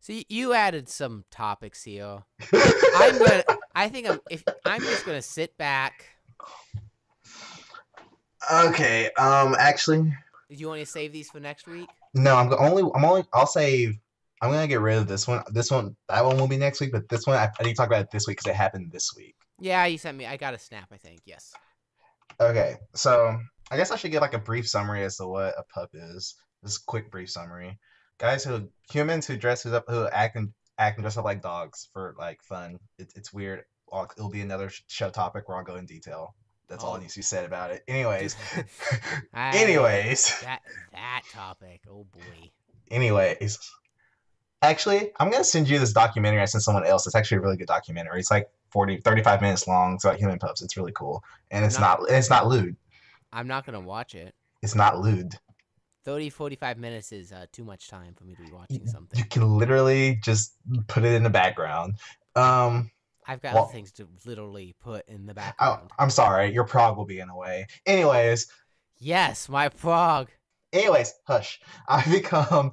So you added some topics here. I'm gonna. I think I'm. If I'm just gonna sit back. Okay. Um. Actually, Do you want to save these for next week? no. I'm only. I'm only. I'll save. I'm gonna get rid of this one. This one. That one will be next week. But this one, I, I need to talk about it this week because it happened this week. Yeah, you sent me. I got a snap. I think yes. Okay. So I guess I should get like a brief summary as to what a pup is. This quick brief summary. Guys who humans who dress up who act and act and dress up like dogs for like fun. It, it's weird. I'll, it'll be another show topic where I'll go in detail. That's all Oh. that needs to be said about it. Anyways. I- Anyways. that that topic. Oh boy. Anyways. Actually, I'm gonna send you this documentary I sent someone else. It's actually a really good documentary. It's like 40, 35 minutes long. It's about human pups. It's really cool. And it's Not- not, it's not lewd. I'm not gonna watch it. It's not lewd. 30, 45 minutes is uh, too much time for me to be watching something You can literally just put it in the background. Um, I've got well- other things to literally put in the I, background. I'm sorry, your prog will be in the way. Anyways, Yes, my prog. anyways, hush. I become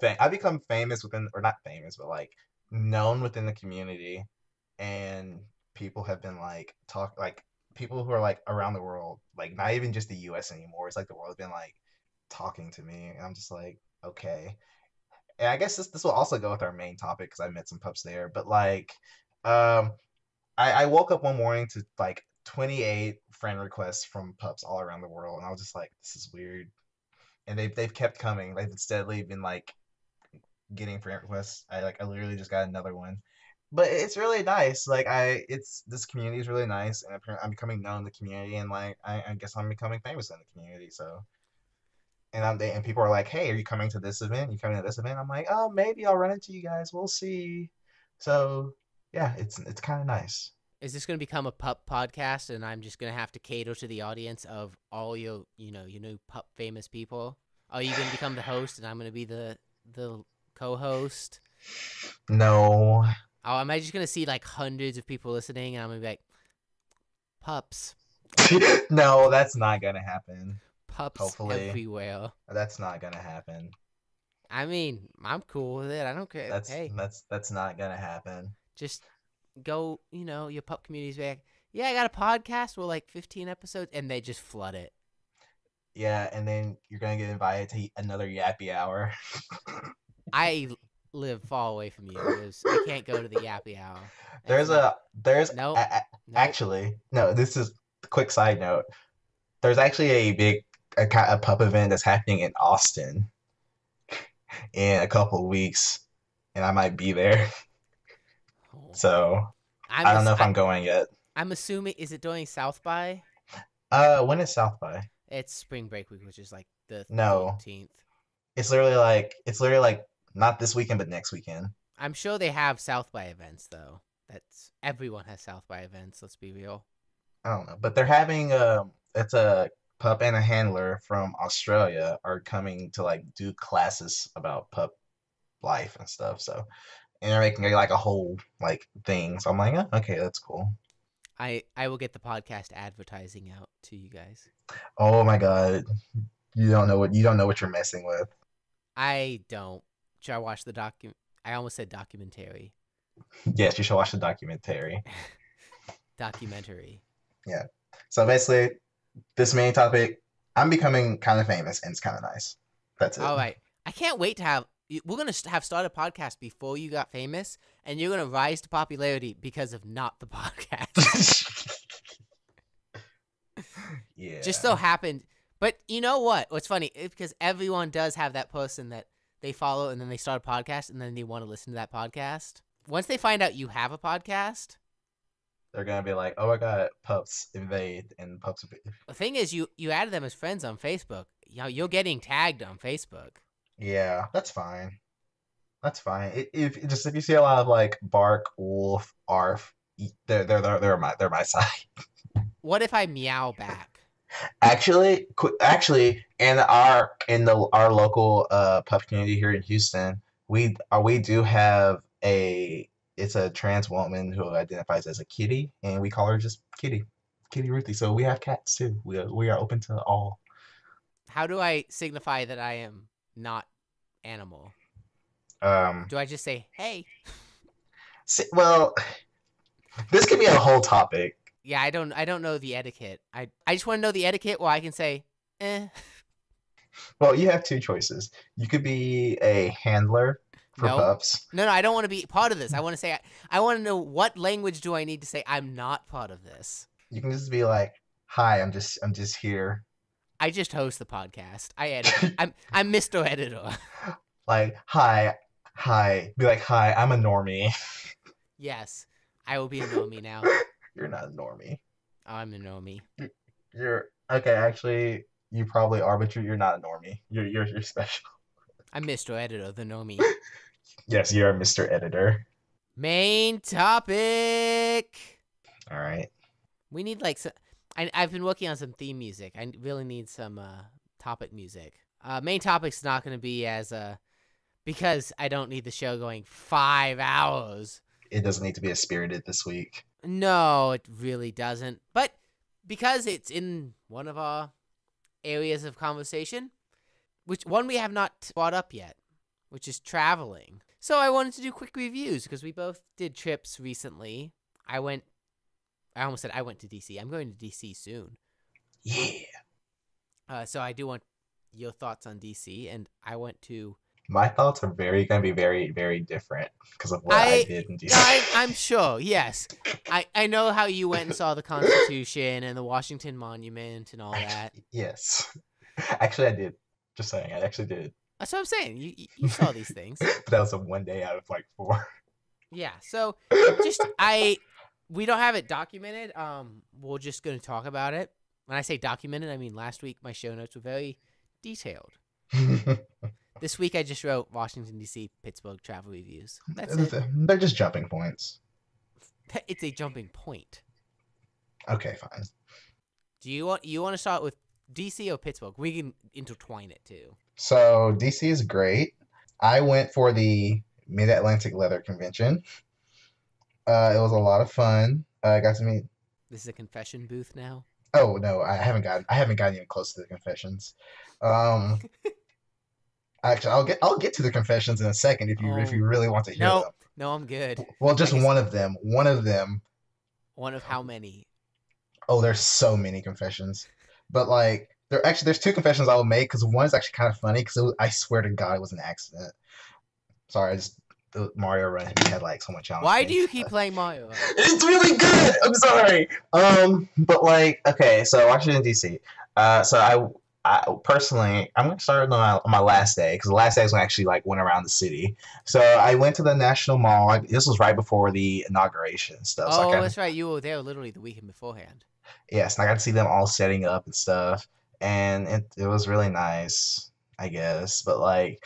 fam- I become famous within, or not famous, but like known within the community, and people have been like talk like people who are like around the world, like not even just the U.S. anymore. It's like the world has been like talking to me, and I'm just like, okay. And I guess this this will also go with our main topic because I met some pups there, but like, um, I, I woke up one morning to like 28 friend requests from pups all around the world, and I was just like, this is weird. And they've they've kept coming. They've steadily been like getting friend requests. I like I literally just got another one, but it's really nice. Like I, it's this community is really nice, and apparently I'm becoming known in the community, and like I, I guess I'm becoming famous in the community. So. And I'm and people are like, "Hey, are you coming to this event? You coming to this event?" I'm like, "Oh, maybe I'll run into you guys. We'll see." So, yeah, it's it's kind of nice. Is this going to become a pup podcast and I'm just going to have to cater to the audience of all your, you know, you know, pup famous people? Are you going to become the host and I'm going to be the the co-host? No, Oh, am I just gonna see like hundreds of people listening, and I'm gonna be like, pups, no, that's not gonna happen. pups Hopefully. everywhere. That's not gonna happen. I mean, I'm cool with it. I don't care. That's hey, that's that's not gonna happen. Just go. You know, your pup community's back. Yeah, I got a podcast with like 15 episodes, and they just flood it. Yeah, and then you're gonna get invited to another yappy hour. I live far away from you. Liz. I can't go to the yappy hour. There's That's a there's Nope. a- a- Nope. actually no. This is a quick side note. There's actually a big a, a pup event that's happening in Austin in a couple of weeks, and I might be there. So I'm I don't ass- know if I'm going yet. I'm assuming is it doing South by? Uh, when is South by? It's spring break week, which is like the No. 13th. It's literally like it's literally like not this weekend, but next weekend. I'm sure they have South by events though. That's everyone has South by events. Let's be real. I don't know, but they're having um, it's a pup and a handler from Australia are coming to like do classes about pup life and stuff. So, and they're making like a whole like thing. So I'm like, oh, okay, that's cool. I I will get the podcast advertising out to you guys. Oh my God, you don't know what you don't know what you're messing with. I don't. Should I watch the docu? I almost said documentary. Yes, you should watch the documentary. Documentary. Yeah. So basically, this main topic, I'm becoming kind of famous, and it's kind of nice. That's it. All right. I can't wait to have. We're gonna have started a podcast before you got famous, and you're gonna rise to popularity because of not the podcast. yeah. Just so happened. But you know what? What's funny? Because everyone does have that person that they follow, and then they start a podcast, and then they want to listen to that podcast. Once they find out you have a podcast, they're gonna be like, "Oh my God, pups invade," and pups. Invade. the thing is, you you added them as friends on Facebook. You know, you're getting tagged on Facebook. Yeah, that's fine. That's fine. If just if you see a lot of like bark, wolf, arf, they're they're they're, they're my they're my side. What if I meow back? Actually, qu- actually, in our in the our local uh pup community here in Houston, we uh, we do have a it's a trans woman who identifies as a kitty, and we call her just Kitty, Kitty Ruthie. So we have cats too. We are, we are open to all. How do I signify that I am not animal? Um, Do I just say hey? si- well, this could be a whole topic. Yeah, I don't I don't know the etiquette. I I just want to know the etiquette where I can say eh. Well, you have two choices. You could be a handler for No. pups. No, no, I don't want to be part of this. I want to say I, I want to know what language do I need to say I'm not part of this. You can just be like, "Hi, I'm just I'm just here." I just host the podcast. I edit. I'm I'm Mr. Editor. Like, "Hi, hi." Be like, "Hi, I'm a normie." Yes, I will be a normie now. You're not a normie. I'm a normie. You're okay. Actually, you probably are, but you're, you're not a normie. You're you're you're special. I'm Mr. Editor, the normie. Yes, you're Mr. Editor. Main topic. All right. We need like some. I, I've been working on some theme music. I really need some uh, topic music. Uh, main topic's not going to be as uh, because I don't need the show going five hours. It doesn't need to be as spirited this week. No, it really doesn't. But because it's in one of our areas of conversation, which one we have not brought up yet, which is traveling. So I wanted to do quick reviews because we both did trips recently. I went. I almost said I went to DC. I'm going to DC soon. Yeah. Uh, so I do want your thoughts on DC, and I went to. My thoughts are very gonna be very very different because of what I, I- did in DC. I, I'm sure. Yes, I I know how you went and saw the Constitution and the Washington Monument and all that. Yes. Actually, I did. Just saying, I actually did. That's what I'm saying. You you- you saw these things. But that was a one day out of like four. Yeah. So just I we don't have it documented. Um, we're just gonna talk about it. When I say documented, I mean last week my show notes were very detailed. This week I just wrote Washington D.C. Pittsburgh travel reviews. That's it. They're just jumping points. It's a jumping point. Okay, fine. Do you want you want to start with D.C. or Pittsburgh? We can intertwine it too. So DC is great. I went for the Mid Atlantic Leather Convention. Uh, it was a lot of fun. Uh, I got to meet. This is a confession booth now. Oh no, I haven't gotten. I haven't gotten even close to the confessions. Um, actually, I'll get. I'll get to the confessions in a second if you if Oh. you really want to hear No, them. no, I'm good. Well, just one of them. One of them. One of how many? Oh, there's so many confessions, but like there actually there's two confessions I will make because one is actually kind of funny because I swear to God it was an accident. Sorry, I just the Mario Run me had like so much challenge. Why do you keep playing Mario? It's really good. I'm sorry. Um, but like, okay, so Washington D.C. Uh, so I, I personally, I'm gonna start on my, on my last day because the last day is when I actually like went around the city. So I went to the National Mall. Like, this was right before the inauguration stuff. so Oh, got, that's right. You were there literally the weekend beforehand. yes, and I got to see them all setting up and stuff, and it it was really nice, I guess. But like,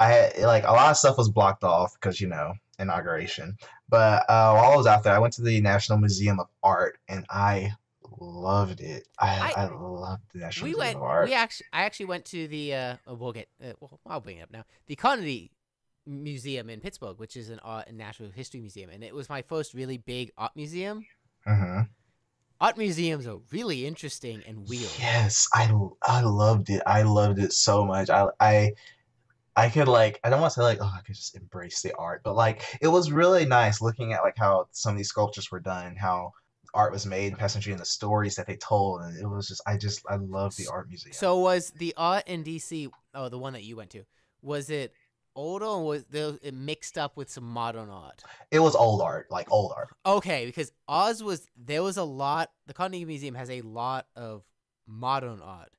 I had like a lot of stuff was blocked off because you know inauguration. But uh, while I was out there, I went to the National Museum of Art, and I loved it. I I- I, loved the National we Museum went. of Art. We actually, I actually went to the. Uh, oh, we'll get. Uh, well, I'll bring it up now. The Carnegie Museum in Pittsburgh, which is an art and natural history museum, and it was my first really big art museum. hmm Art museums are really interesting and weird. Yes, I I loved it. I loved it so much. I I I could like I don't want to say like oh I could just embrace the art, but like it was really nice looking at like how some of these sculptures were done, how art was made, passengers and the stories that they told, and it was just I just I love the art museum. So was the art in DC? Oh, the one that you went to. Was it old or was it mixed up with some modern art? it was old art, like old art. Okay, because Oz was there was a lot. The Carnegie Museum has a lot of modern art,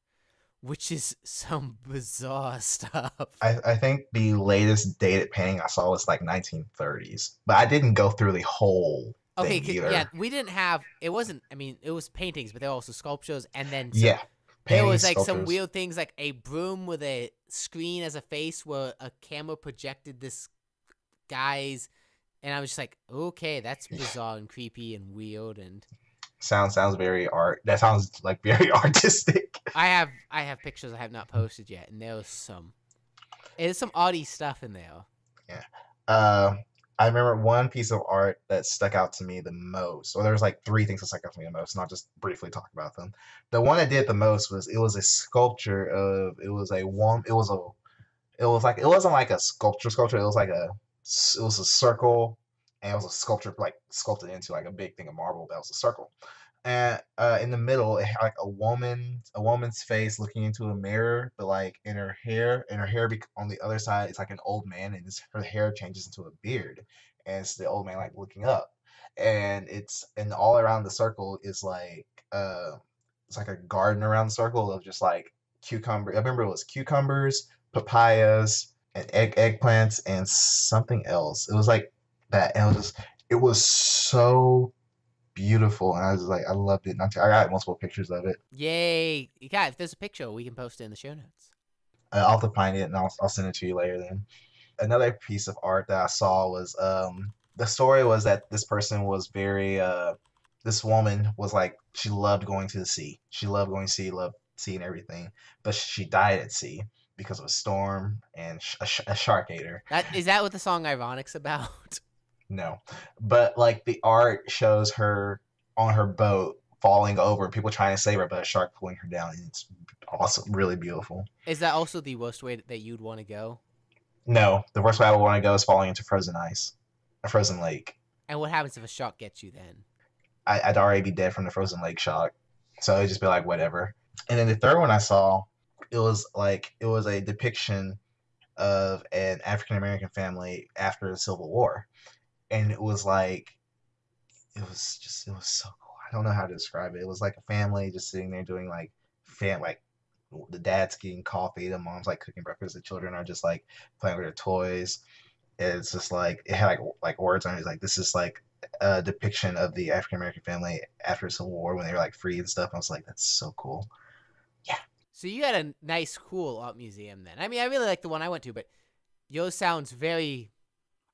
which is some bizarre stuff. I, I think the latest dated painting I saw was like 1930s, but I didn't go through the whole okay, thing 'cause- either. yeah, we didn't have. It wasn't. I mean, it was paintings, but there were also sculptures, and then some- Yeah, there was like some weird things, like a broom with a screen as a face, where a camera projected this guy's. And I was just like, okay, that's bizarre and creepy and weird. And Sounds sounds very art. That sounds like very artistic. I have I have pictures I have not posted yet, and there was some. There's some oddie stuff in there. Yeah. Uh, I remember one piece of art that stuck out to me the most. Or there was like three things that stuck out to me the most, and I'll just briefly talk about them. The one that did the most was it was a sculpture of it was a woman. It was a it was like it wasn't like a sculpture sculpture. It was like a it was a circle, and it was a sculpture like sculpted into like a big thing of marble that was a circle. And uh, in the middle, it had like a woman, a woman's face looking into a mirror, but like in her hair, and her hair bec- on the other side, it's like an old man, and her hair changes into a beard, and it's the old man like looking up, and it's and all around the circle is like uh, it's like a garden around the circle of just like cucumber. I remember it was cucumbers, papayas, and egg eggplants, and something else. It was like that, and it was just it was so beautiful, and I was like, I loved it. I got multiple pictures of it. Yay! Yeah, if there's a picture, we can post it in the show notes. Uh, I'll have to find it, and I'll I'll send it to you later. Then another piece of art that I saw was um the story was that this person was very uh this woman was like she loved going to the sea. She loved going to sea, loved seeing everything, but she died at sea because of a storm and sh- a, sh- a shark ate her. That is that what the song "Ironic's" about? No, but like the art shows her on her boat falling over, people trying to save her, but a shark pulling her down, and it's awesome, really beautiful. is that also the worst way that you'd want to go? No, the worst way I would want to go is falling into frozen ice, a frozen lake. And what happens if a shark gets you then? I, I'd already be dead from the frozen lake shock, so it'd just be like whatever. And then the third one I saw, it was like it was a depiction of an African American family after the Civil War, and it was like it was just it was so cool. I don't know how to describe it. It was like a family just sitting there doing like fam like the dad's getting coffee, the mom's like cooking breakfast, the children are just like playing with their toys. It's just like it had like like words on it. It's like this is like a depiction of the African American family after Civil War when they were like free and stuff. I was like, that's so cool. Yeah. So you had a nice, cool art museum then. I mean, I really like the one I went to, but yours sounds very,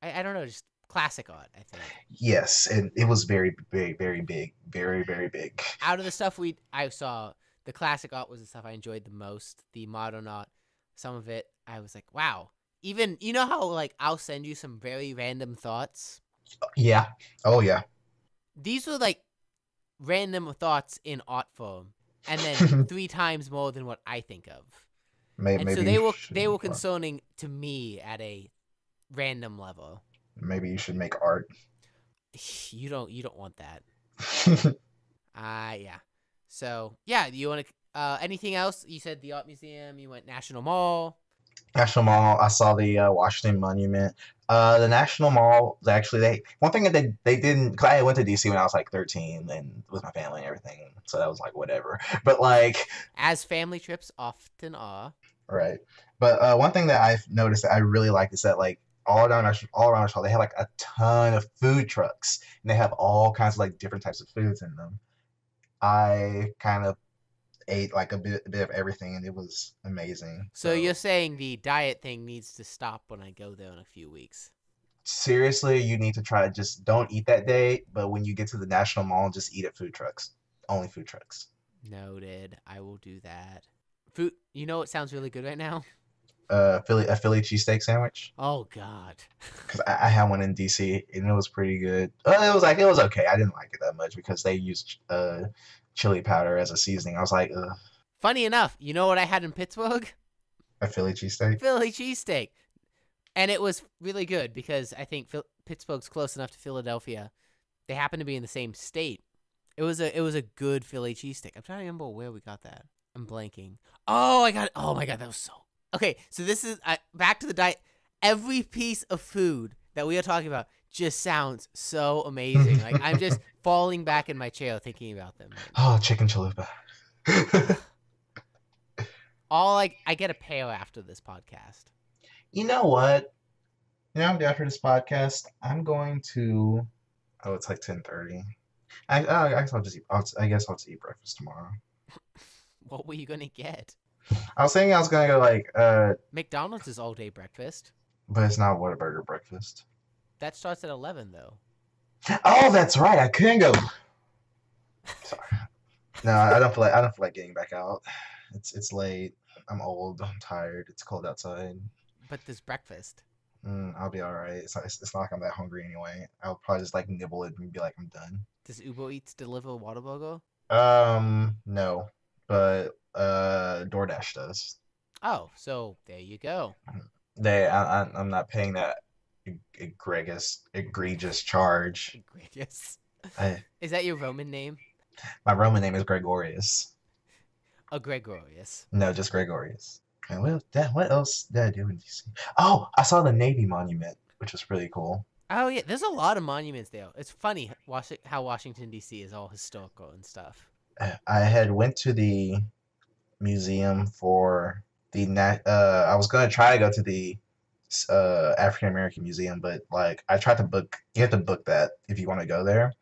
I, I don't know, just classic art. I think Yes, and it was very, very, very big, very, very big. out of the stuff we I saw, the classic art was the stuff I enjoyed the most. The modern art, some of it, I was like, wow. Even you know how like I'll send you some very random thoughts. Uh, yeah. Oh yeah. These were like random thoughts in art form, and then three times more than what I think of. May- And maybe so they were they were concerning to me at a random level. Maybe you should make art. You don't you don't want that. Ah, yeah. So yeah, you want to uh anything else? You said the art museum. You went National Mall. National Mall. I saw the uh, Washington Monument. Uh, the National Mall. Actually, they one thing that they they didn't. Cause I went to DC when I was like 13 and with my family and everything. So that was like whatever. But like, As family trips often are. right. But uh, one thing that I've noticed that I really like is that like all around our, all around our show they have like a ton of food trucks and they have all kinds of like different types of foods in them. I kind of ate like a bit, a bit of everything and it was amazing. So you're saying the diet thing needs to stop when I go there in a few weeks. seriously, you need to try to just don't eat that day, but when you get to the National Mall, just eat at food trucks. Only food trucks. Noted. I will do that. Food. You know what sounds really good right now? Uh, Philly a Philly cheesesteak sandwich Oh God. because I, I had one in DC and it was pretty good. Uh, it was like it was okay. I didn't like it that much because they used uh chili powder as a seasoning. I was like, Ugh, Funny enough, you know what I had in Pittsburgh? a Philly cheesesteak. Philly cheesesteak. And it was really good because I think Phil- Pittsburgh's close enough to Philadelphia. They happen to be in the same state. It was a it was a good Philly cheesesteak. I'm trying to remember where we got that. I'm blanking. Oh, I got Oh my god, that was so Okay, so this is I back to the diet. Every piece of food that we are talking about just sounds so amazing. Like I'm just falling back in my chair thinking about them. Oh, chicken chalupa. All like I get a pair after this podcast. you know what? You know, after this podcast, I'm going to. Oh, it's like 10:30. I, I, I guess I'll just eat. I'll, I guess I'll just eat breakfast tomorrow. What were you gonna get? I was thinking I was gonna go like, uh, McDonald's is all day breakfast. but it's not Whataburger breakfast. That starts at eleven though. Oh, that's right. I couldn't go. Sorry. No, I don't feel like I don't feel like getting back out. It's it's late. I'm old. I'm tired. It's cold outside. But there's breakfast. Mm, I'll be all right. It's not, it's, it's not like I'm that hungry anyway. I'll probably just like nibble it and be like I'm done. Does Uber Eats deliver Whataburger? Um, no, but uh, DoorDash does. Oh, so there you go. They, I, I, I'm not paying that egregious, egregious charge. Egregious. I, Is that your Roman name? my Roman name is Gregorius. A Gregorius. No, just Gregorius. And what, that, what else did I do in DC? Oh, I saw the Navy Monument, which was really cool. Oh yeah, there's a lot of monuments there. It's funny how Washington D.C. is all historical and stuff. I had went to the museum for the nat. Uh, I was gonna try to go to the uh, African American Museum, but like I tried to book. You have to book that if you want to go there.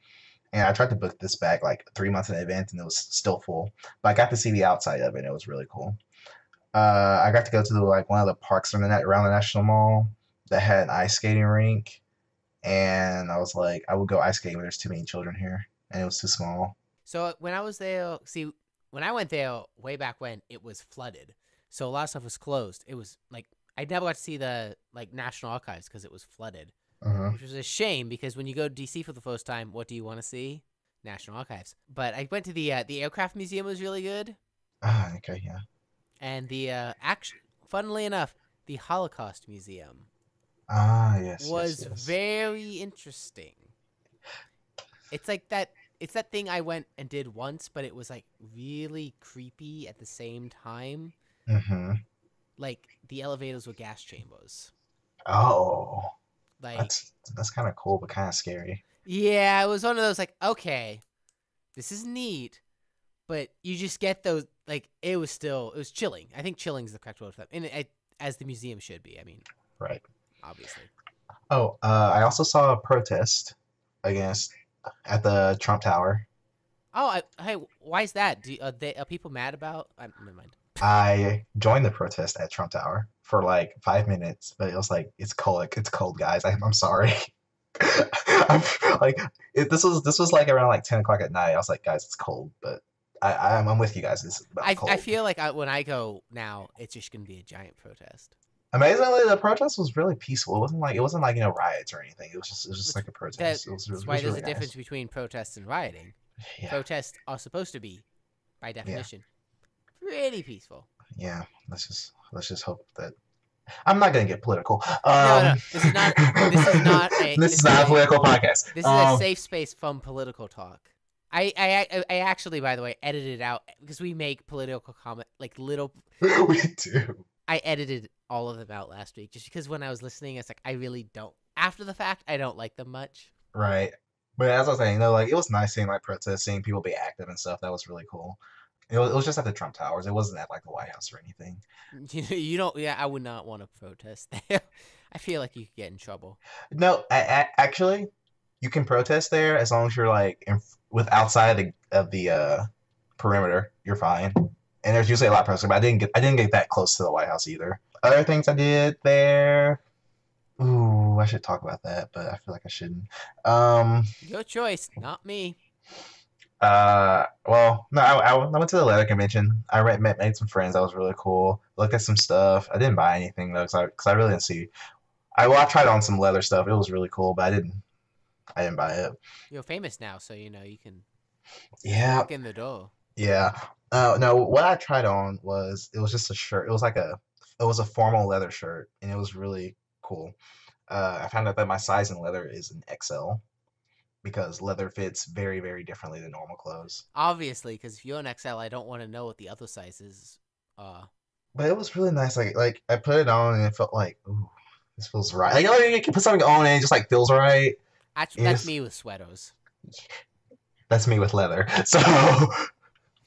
And I tried to book this back like three months in advance, and it was still full. But I got to see the outside of it, and it was really cool. Uh, I got to go to the, like one of the parks around the, na- around the National Mall that had an ice skating rink, and I was like, I would go ice skating, but there's too many children here, and it was too small. So when I was there, see, when I went there way back when, it was flooded. So a lot of stuff was closed. It was like I never got to see the like National Archives because it was flooded. Uh-huh. which was a shame because when you go to DC for the first time, what do you want to see? National Archives. But I went to the uh, the aircraft museum was really good, Ah, okay, yeah. and the uh, action. Funnily enough, the Holocaust Museum Ah, yes. was yes, yes. very interesting. It's like that. It's that thing I went and did once, but it was like really creepy at the same time. Mm-hmm. Like the elevators were gas chambers. Oh, Like that's that's kind of cool, but kind of scary. Yeah, it was one of those like, okay, this is neat, but you just get those like it was still it was chilling. I think chilling is the correct word for that, and it, as the museum should be. I mean, Right. obviously. Oh, uh, I also saw a protest against at the Trump Tower. Oh, I, hey, why is that? Do are, they, are people mad about? I, never mind. I joined the protest at Trump Tower for like five minutes, but it was like it's cold. It's cold, guys. I'm, I'm sorry. I'm like it, this was this was like around like ten o'clock at night. I was like, guys, it's cold, but I I'm, I'm with you guys. It's I, cold. I feel like I, when I go now, it's just gonna be a giant protest. Amazingly, the protest was really peaceful. It wasn't like it wasn't like you know riots or anything. It was just it was just like a protest. That, it was, it that's was why there's really a difference between protests and rioting. Yeah, Protests are supposed to be, by definition, pretty peaceful. yeah. Let's just let's just hope that. I'm not gonna get political. Um, No, no, this is not- this is not a- this is is not a political podcast. This is Um, a safe space from political talk. I, I, I- I actually, by the way, edited out because we make political comment like little. we do. I edited all of them out last week just because when I was listening, it's like I really don't. After the fact, I don't like them much. Right. But as I was saying, no, like it was nice seeing like protests, seeing people be active and stuff. That was really cool. It was, it was just at the Trump Towers. It wasn't at like the White House or anything. You, don't. Yeah, I would not want to protest there. I feel like you could get in trouble. No, I, I, actually, you can protest there as long as you're like in, with outside the, of the uh, perimeter. You're fine. And there's usually a lot of protesting, but I didn't get I didn't get that close to the White House either. Other things I did there. Ooh, I should talk about that, but I feel like I shouldn't. Um. Your choice, not me. Uh, well, no, I, I, I went to the leather convention. I re- met made some friends. That was really cool. Looked at some stuff. I didn't buy anything though, cause I, cause I really didn't see. I well, I tried on some leather stuff. It was really cool, but I didn't. I didn't buy it. You're famous now, so you know you can Yeah, walk in the door. yeah. Uh, no, what I tried on was it was just a shirt. It was like a it was a formal leather shirt, and it was really cool. Uh, I found out that my size in leather is an XL because leather fits very, very differently than normal clothes. Obviously, because if you're an XL, I don't want to know what the other sizes are. But it was really nice. Like like I put it on and it felt like, ooh, this feels right. Like, you know, you can put something on and it just like feels right. Actually, that's me with sweaters. That's me with leather. So,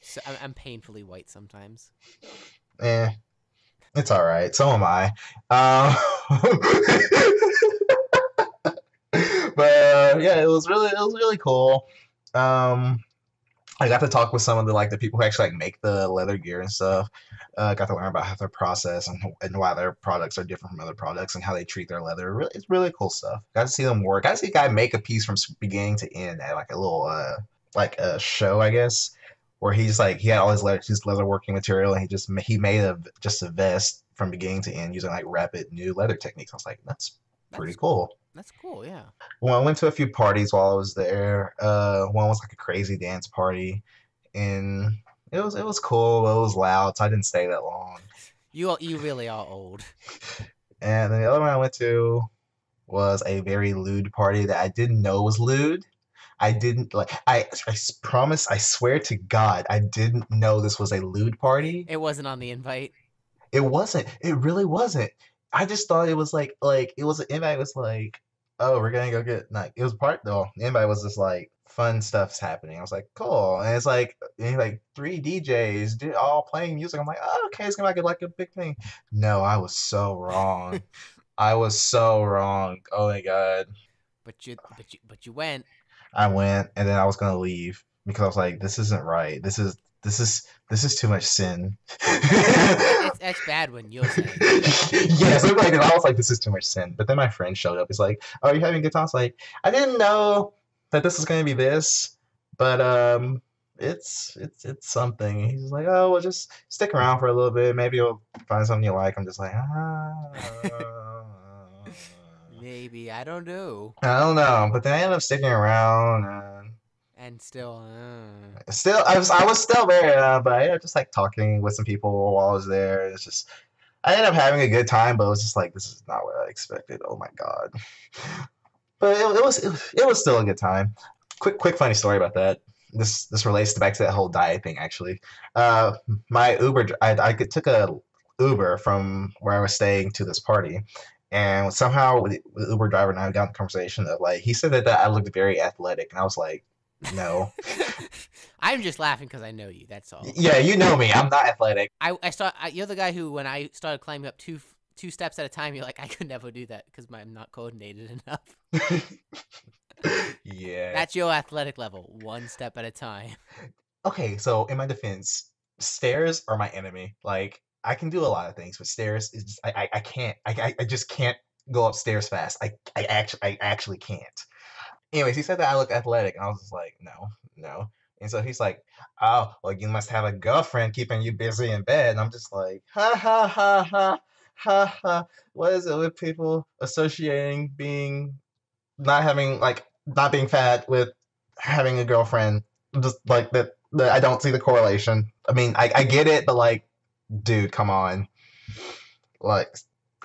So I'm, painfully white sometimes. eh, it's all right. So am I. Um, but uh, yeah, it was really it was really cool. Um, I got to talk with some of the like the people who actually like make the leather gear and stuff. Uh, got to learn about how their process and, and why their products are different from other products and how they treat their leather. Really, it's really cool stuff. Got to see them work. Got to see a guy make a piece from beginning to end at like a little uh like a show, I guess, where he's like he had all his leather, his leather working material, and he just he made a just a vest from beginning to end using like rapid new leather techniques. I was like, that's pretty That's- cool. That's cool, yeah. Well, I went to a few parties while I was there. Uh, one was like a crazy dance party, and it was it was cool. But it was loud, so I didn't stay that long. You are, you really are old. And then the other one I went to was a very lewd party that I didn't know was lewd. I didn't like. I I promise. I swear to God, I didn't know this was a lewd party. It wasn't on the invite. It wasn't. It really wasn't. I just thought it was like like it was an invite was like, oh, we're gonna go get like it was part though. The invite was just like fun stuff's happening. I was like, cool. And it's like and like three DJs all playing music. I'm like, oh, okay, it's gonna be like a big thing. No, I was so wrong. I was so wrong. Oh my god. But you, but you, but you went. I went and then I was gonna leave because I was like, this isn't right. This is this is this is too much sin. It's, that's bad when you're saying. yeah, so like I was like, this is too much sin. But then my friend showed up. He's like, "Oh, you having a good time?" I was like, I didn't know that this was gonna be this, but um, it's it's it's something. He's like, "Oh, well, just stick around for a little bit. Maybe you'll find something you like." I'm just like, ah. Maybe I don't know. I don't know, but then I ended up sticking around. And And still, uh, still, I was I was still there, uh, but I ended up just like talking with some people while I was there. It's just I ended up having a good time, but it was just like this is not what I expected. Oh my god! But it, it was it, was- it was still a good time. Quick quick funny story about that. This this relates to back to that whole diet thing actually. Uh, my Uber I I took a Uber from where I was staying to this party. And somehow the Uber driver and I got in the conversation of like he said that, that I looked very athletic, and I was like, no. I'm just laughing because I know you. That's all. Yeah, you know me. I'm not athletic. I, I start. I, you're the guy who, when I started climbing up two two steps at a time, you're like, I could never do that because I'm not coordinated enough. yeah. That's your athletic level, one step at a time. okay, so in my defense, stairs are my enemy. Like I can do a lot of things, but stairs is just, I, I I can't. I, I just can't go upstairs fast. I I actually I actually can't. Anyways, he said that I look athletic, and I was just like, no, no. And so he's like, oh, well, you must have a girlfriend keeping you busy in bed. And I'm just like, ha ha ha ha. ha ha. What is it with people associating being not having like not being fat with having a girlfriend? Just like that. that I don't see the correlation. I mean, I, I get it, but like, dude, come on. Like,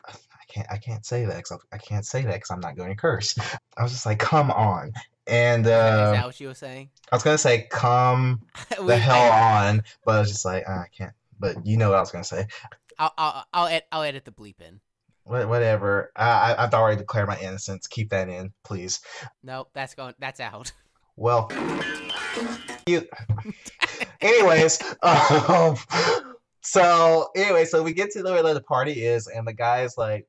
I can't I can't say that because I can't say that because I'm not going to curse. I was just like, come on. And Is uh, that what you were saying? I was gonna say come We- the hell I, on, but I was just like, ah, I can't. But you know what I was gonna say. I'll, I'll, I'll, ed- I'll edit the bleep in. What, whatever. I, I, I've already declared my innocence. Keep that in, please. Nope, that's going. That's out. Well, you. Anyways, um, so anyway, so we get to the where the party is, and the guy's like,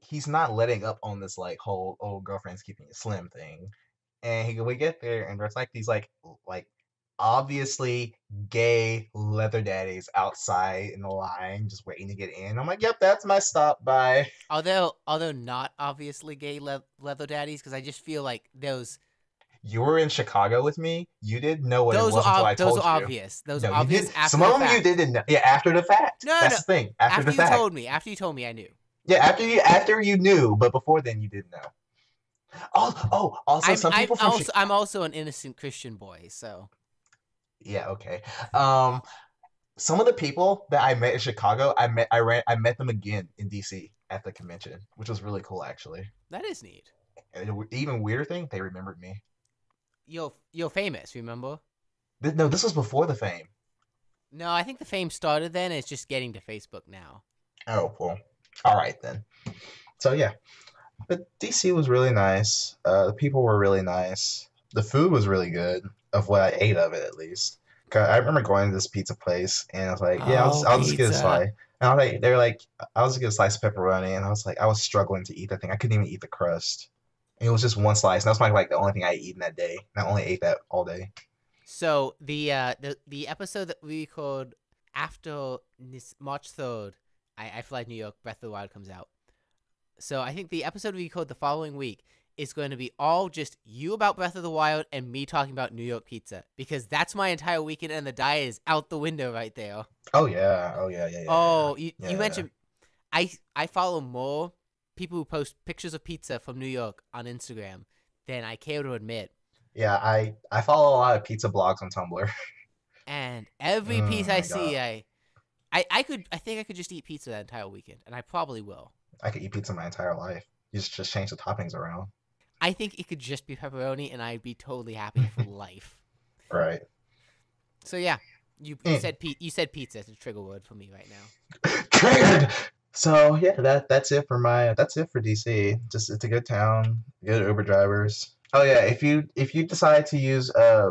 he's not letting up on this like whole old girlfriend's keeping it slim thing, and he we get there, and there's like these like like obviously gay leather daddies outside in the line just waiting to get in. I'm like, yep, that's my stop. by. Although, although not obviously gay le- leather daddies, because I just feel like those You were in Chicago with me. You didn't know what those it was until I ob- those told were you. obvious. Those No, were obvious after Some the of them fact. you didn't know. Yeah, after the fact. No, That's no, the thing. After, After the you fact. told me, after you told me, I knew. Yeah, after you after you knew, but before then you didn't know. Oh, oh, also I'm, some I'm people from also, Chi- I'm also an innocent Christian boy, so Yeah, okay. Um some of the people that I met in Chicago, I met I ran I met them again in DC at the convention, which was really cool actually. that is neat. And even weirder thing, they remembered me. You're you're famous, remember? Th- No, this was before the fame. No, I think the fame started then. It's just getting to Facebook now. Oh, well. All right then. So yeah, but DC was really nice. Uh, the people were really nice. The food was really good, of what I ate of it at least. 'Cause I remember going to this pizza place, and I was like, "Yeah, I'll just, Oh, I'll just get a slice." And I was like, they were like, "I'll just get a slice of pepperoni," and I was like, I was struggling to eat that thing. I couldn't even eat the crust. And it was just one slice, and that's like like the only thing I eaten that day. And I only ate that all day. So the uh the the episode that we called after this March third, I, I fly to New York. Breath of the Wild comes out. So I think the episode we record the following week is going to be all just you about Breath of the Wild and me talking about New York pizza because that's my entire weekend and the diet is out the window right there. Oh yeah, oh yeah, yeah, yeah. Oh, you, Yeah. you mentioned I I follow more people who post pictures of pizza from New York on Instagram than I care to admit. yeah. I I follow a lot of pizza blogs on Tumblr. And every Oh piece I see, I, I I could I think I could just eat pizza that entire weekend, and I probably will. I could eat pizza my entire life. You just just change the toppings around. I think it could just be pepperoni, and I'd be totally happy for life. Right. So yeah, you, you Mm. said you said pizza. It's a trigger word for me right now. Triggered. So yeah, that that's it for my that's it for DC. Just it's a good town, good Uber drivers. Oh yeah, if you if you decide to use uh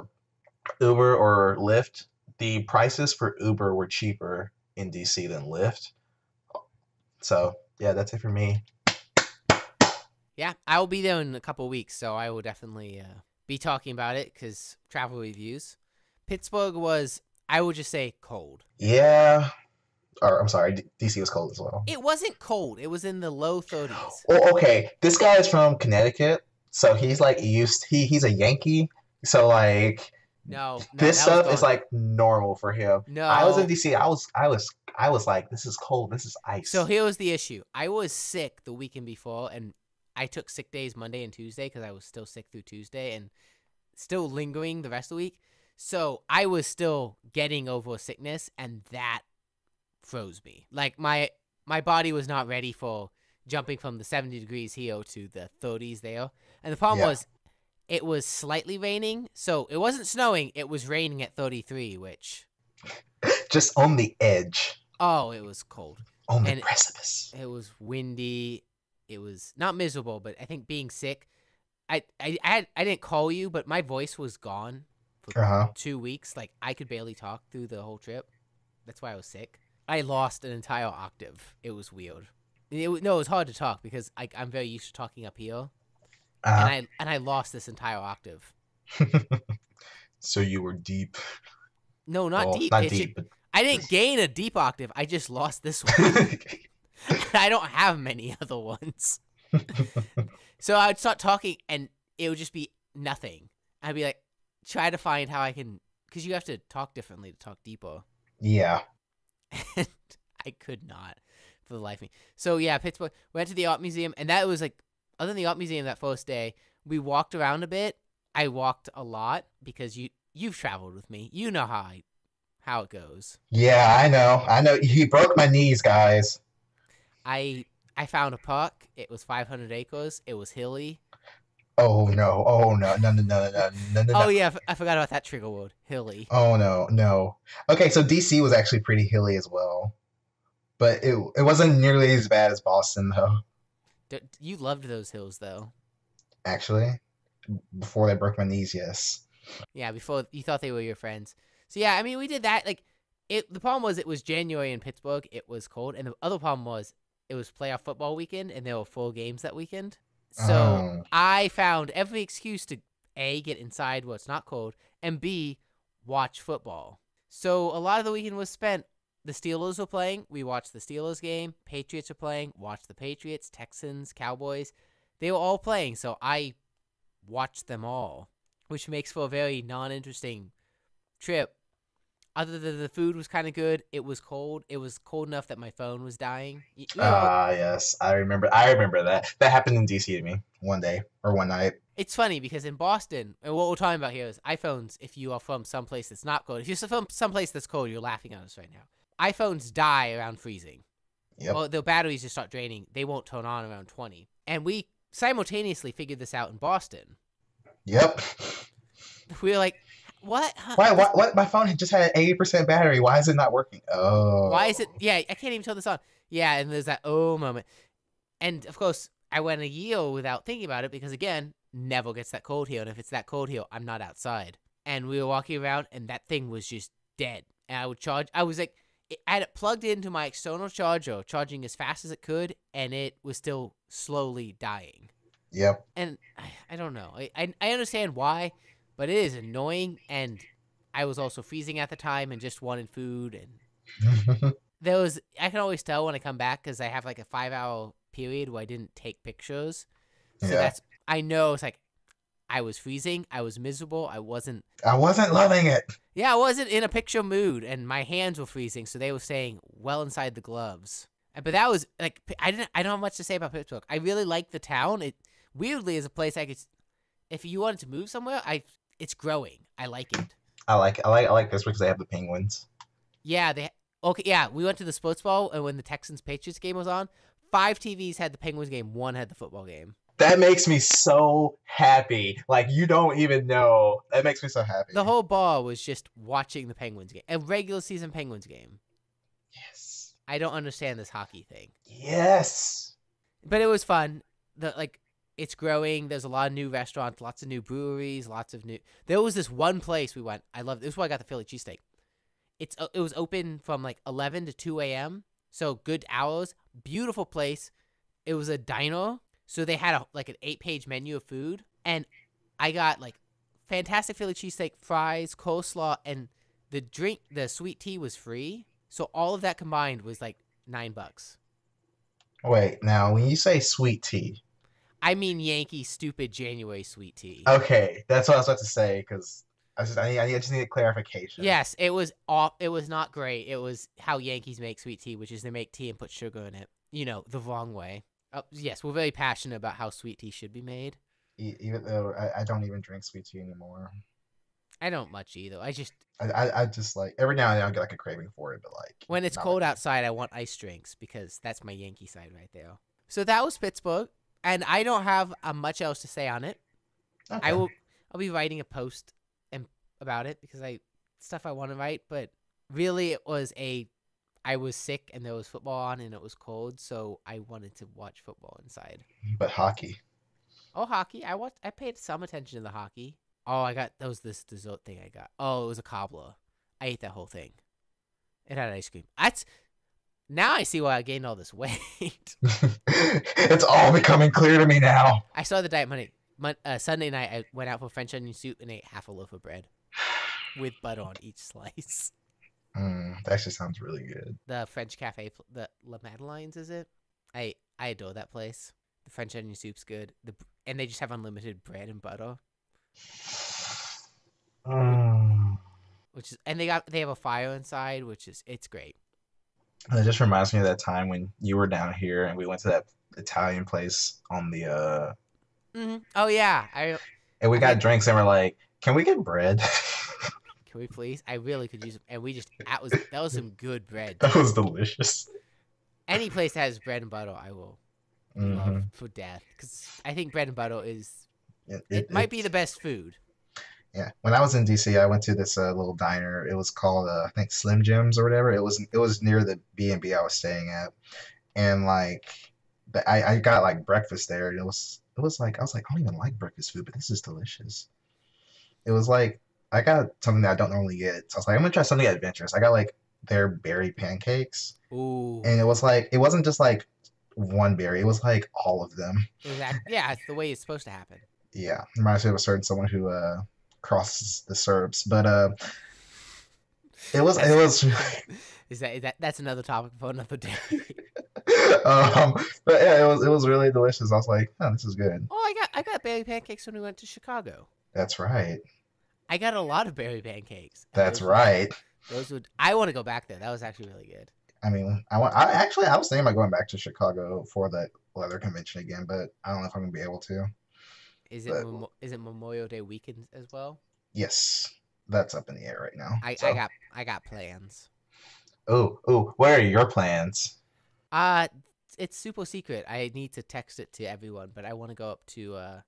Uber or Lyft, the prices for Uber were cheaper in DC than Lyft. So yeah, that's it for me. Yeah, I will be there in a couple weeks, so I will definitely uh, be talking about it because travel reviews. Pittsburgh was, I would just say, cold. Yeah. Or I'm sorry, D- DC was cold as well. It wasn't cold. It was in the low 30s. Oh, okay. This guy is from Connecticut, so he's like used. He he's a Yankee, so like No, no this stuff is like normal for him. no. I was in DC. I was I was I was like, this is cold. This is ice. So here was the issue. I was sick the weekend before, and I took sick days Monday and Tuesday because I was still sick through Tuesday and still lingering the rest of the week. So I was still getting over sickness, and that froze me. Like my my body was not ready for jumping from the 70 degrees here to the 30s there. And the problem Yeah. was, it was slightly raining, so it wasn't snowing. It was raining at 33, which just on the edge, oh, it was cold. on the And- precipice. it was windy it was not miserable but i think being sick i i i, had, I didn't call you but my voice was gone for Uh huh. two weeks like i could barely talk through the whole trip that's why i was sick i lost an entire octave it was weird it, no it was hard to talk because I, i'm very used to talking up here and Uh-huh. i and i lost this entire octave so you were deep. no not Well, deep Not deep, i didn't gain a deep octave i just lost this one I don't have many other ones. so I'd start talking and it would just be nothing. I'd be like, try to find how I can, because you have to talk differently to talk deeper. yeah. And I could not for the life of me. So yeah, Pittsburgh went to the art museum, and that was like other than the art museum that first day, we walked around a bit. I walked a lot because you you've traveled with me. You know how I how it goes. Yeah, I know. I know. He broke my knees, guys. I I found a park. It was 500 acres. It was hilly. Oh no! Oh no! No! No! No! No! No! no. Oh yeah, I f- I forgot about that trigger word. Hilly. Oh no! No. Okay, so DC was actually pretty hilly as well, but it it wasn't nearly as bad as Boston though. D- you loved those hills though. Actually, before they broke my knees, yes. Yeah, before you thought they were your friends. So yeah, I mean, we did that. Like, it. The problem was it was January in Pittsburgh. It was cold, and the other problem was it was playoff football weekend, and there were four games that weekend. So Oh. I found every excuse to a get inside where it's not cold, and b watch football. So a lot of the weekend was spent. The Steelers were playing. We watched the Steelers game. Patriots were playing. Watched the Patriots, Texans, Cowboys. They were all playing, so I watched them all, which makes for a very non-interesting trip. Other than the food was kind of good, it was cold. It was cold enough that my phone was dying. Y- you know, Ah, yes, I remember. I remember that. That happened in DC to me one day or one night. It's funny because in Boston, and what we're talking about here is iPhones. If you are from someplace that's not cold, if you're from someplace that's cold, you're laughing at us right now. iPhones die around freezing. Yep. Well, their batteries just start draining. They won't turn on around 20. And we simultaneously figured this out in Boston. Yep. We were like, what? Huh? Why? Why? What? My phone had just had eighty percent battery. Why is it not working? Oh. Why is it? Yeah, I can't even turn this on. Yeah, and there's that oh moment. And of course, I went a year without thinking about it because again, never gets that cold here. And if it's that cold here, I'm not outside. And we were walking around, and that thing was just dead. And I would charge. I was like, I had it plugged into my external charger, charging as fast as it could, and it was still slowly dying. Yep. And I, I don't know. I, I I understand why, but it is annoying. And I was also freezing at the time and just wanted food and there was I can always tell when I come back because I have like a five hour period where I didn't take pictures. So Yeah. that's I know it's like I was freezing, I was miserable, I wasn't I wasn't loving it. yeah, I wasn't in a picture mood, and my hands were freezing, so they were staying well inside the gloves. But that was like I didn't I don't have much to say about Pittsburgh. I really like the town. It weirdly is a place I could. If you wanted to move somewhere, I it's growing. I like it. I like. I like. I like this because they have the penguins. Yeah, they okay. Yeah, we went to the sports ball, and when the Texans Patriots game was on, five TVs had the Penguins game, one had the football game. That makes me so happy. Like you don't even know. That makes me so happy. The whole bar was just watching the Penguins game, a regular season Penguins game. Yes. I don't understand this hockey thing, Yes. but it was fun. The like, it's growing. There's a lot of new restaurants, lots of new breweries, lots of new. There was this one place we went. I love. This is where I got the Philly cheesesteak. It's it was open from like 11 to 2 a.m. So good hours. Beautiful place. It was a diner, so they had a like an eight page menu of food, and I got like fantastic Philly cheesesteak, fries, coleslaw, and the drink, the sweet tea was free. So all of that combined was like nine bucks. Wait. Now, when you say sweet tea, I mean Yankee stupid January sweet tea. okay, that's what I was about to say because I just I, need, I just need a clarification. Yes, it was off. It was not great. It was how Yankees make sweet tea, which is they make tea and put sugar in it. You know, the wrong way. Uh, yes, we're very passionate about how sweet tea should be made. E- even though I, I don't even drink sweet tea anymore. I don't much either. I just I, I, I just like every now and then I get like a craving for it, but like when it's cold like- outside, I want ice drinks because that's my Yankee side right there. So that was Pittsburgh, and I don't have uh, much else to say on it. I will. I'll be writing a post and about it because I stuff I want to write, but really it was a. I was sick and there was football on and it was cold, so I wanted to watch football inside. But hockey. Oh, hockey! I watched. I paid some attention to the hockey. Oh, I got that was this dessert thing I got. Oh, it was a cobbler. I ate that whole thing. It had ice cream. That's now I see why I gained all this weight. it's all becoming clear to me now. I saw the diet Monday. Mon- uh, Sunday night, I went out for French onion soup and ate half a loaf of bread with butter on each slice. Mm, that actually sounds really good. The French cafe, the La Madeleines, is it? I I adore that place. The French onion soup's good. The and they just have unlimited bread and butter, Mm. which is and they got they have a fire inside, which is it's great. And it just reminds me of that time when you were down here and we went to that Italian place on the uh mm-hmm. Oh yeah, I and we I got think- drinks and we're like, can we get bread? can we please? I really could use, and we just that was that was some good bread. that was delicious. Any place that has bread and butter, I will hmm love for death because I think bread and butter is It, it, might be the best food. Yeah, when I was in DC, I went to this uh, little diner. It was called uh, I think Slim Jims or whatever. It was it was near the B and B I was staying at, and like I I got like breakfast there, and it was it was like I was like I don't even like breakfast food, but this is delicious. It was like I got something that I don't normally get. So I was like I'm gonna try something adventurous. I got like their berry pancakes, Ooh, and it was like it wasn't just like one berry. It was like all of them. exactly. Yeah, it's the way it's supposed to happen. Yeah, reminds me of a certain someone who uh crosses the syrups, but uh. It was it was Is that, is that that's another topic for another day? um but yeah it was it was really delicious. I was like, oh this is good. oh, I got I got berry pancakes when we went to Chicago. That's right. I got a lot of berry pancakes. That's those were- right. Those would I want to go back there. That was actually really good. I mean I want I actually I was thinking about going back to Chicago for that leather convention again, but I don't know if I'm gonna be able to. Is it But- is it Memorial Day weekend as well? Yes. That's up in the air right now. I, So- I got I got plans. Oh, oh, what are your plans? Uh it's super secret. I need to text it to everyone, but I want to go up to uh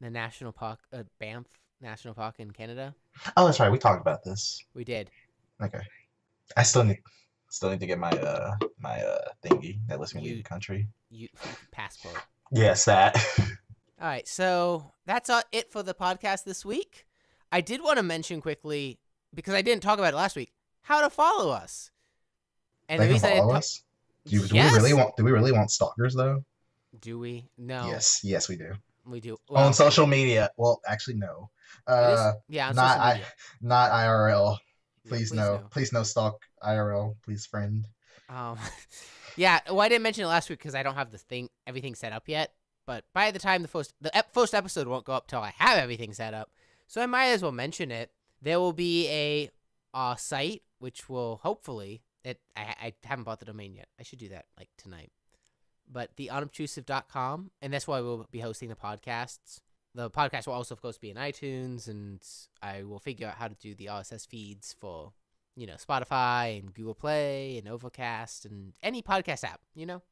the national park, uh, Banff National Park in Canada. Oh, that's right. We talked about this. We did. Okay. I still need still need to get my uh my uh thingy that lets me leave the country. You passport. Yes, that. All right, so that's uh, it for the podcast this week. I did want to mention quickly because I didn't talk about it last week how to follow us. And they the reason I follow didn't us. Do, do Yes! we really want do we really want stalkers though? do we? No. Yes, yes we do. we do. on social media. Well, actually, no. Uh, yeah, not I, not IRL. Yeah, Please, no. Please no stalk IRL. Please friend. Um, yeah, well, I didn't mention it last week because I don't have the thing, everything set up yet. But by the time the first, the first episode won't go up till I have everything set up, so I might as well mention it. There will be a uh, site which will hopefully, it. I, I haven't bought the domain yet. I should do that like tonight. But the unobtrusive.com, and that's why we'll be hosting the podcasts. The podcast will also, of course, be in iTunes, and I will figure out how to do the RSS feeds for you know, Spotify and Google Play and Overcast and any podcast app, you know?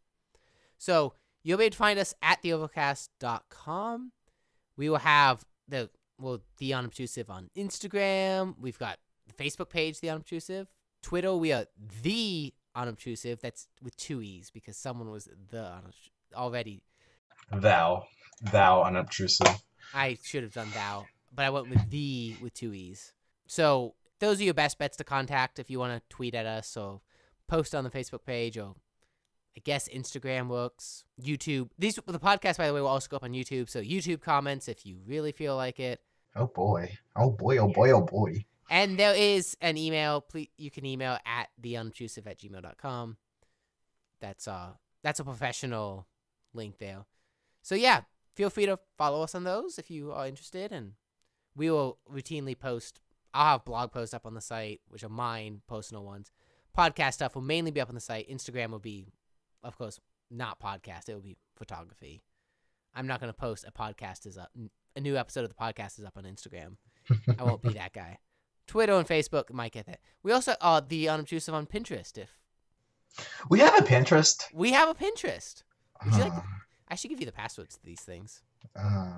So you'll be able to find us at theovercast.com. We will have the, well, The Unobtrusive on Instagram. We've got the Facebook page, The Unobtrusive. Twitter, we are The Unobtrusive. That's with two E's because someone was the already. Thou, thou unobtrusive. I should have done thou, but I went with the with two e's. So those are your best bets to contact if you want to tweet at us or post on the Facebook page or I guess Instagram works. YouTube. These the podcast by the way will also go up on YouTube. So YouTube comments if you really feel like it. Oh boy. Oh boy. Oh boy. Oh boy. And there is an email. Please, you can email at theunobtrusive at gmail.com. That's uh that's a professional link there. So yeah, feel free to follow us on those if you are interested, and we will routinely post. I'll have blog posts up on the site, which are mine, personal ones. Podcast stuff will mainly be up on the site. Instagram will be, of course, not podcast. It will be photography. I'm not going to post a podcast is up. A new episode of the podcast is up on Instagram. I won't be that guy. Twitter and Facebook might get that. We also are the unobtrusive on Pinterest. If We have a Pinterest. we have a Pinterest, Would you like Uh, I should give you the passwords to these things. uh,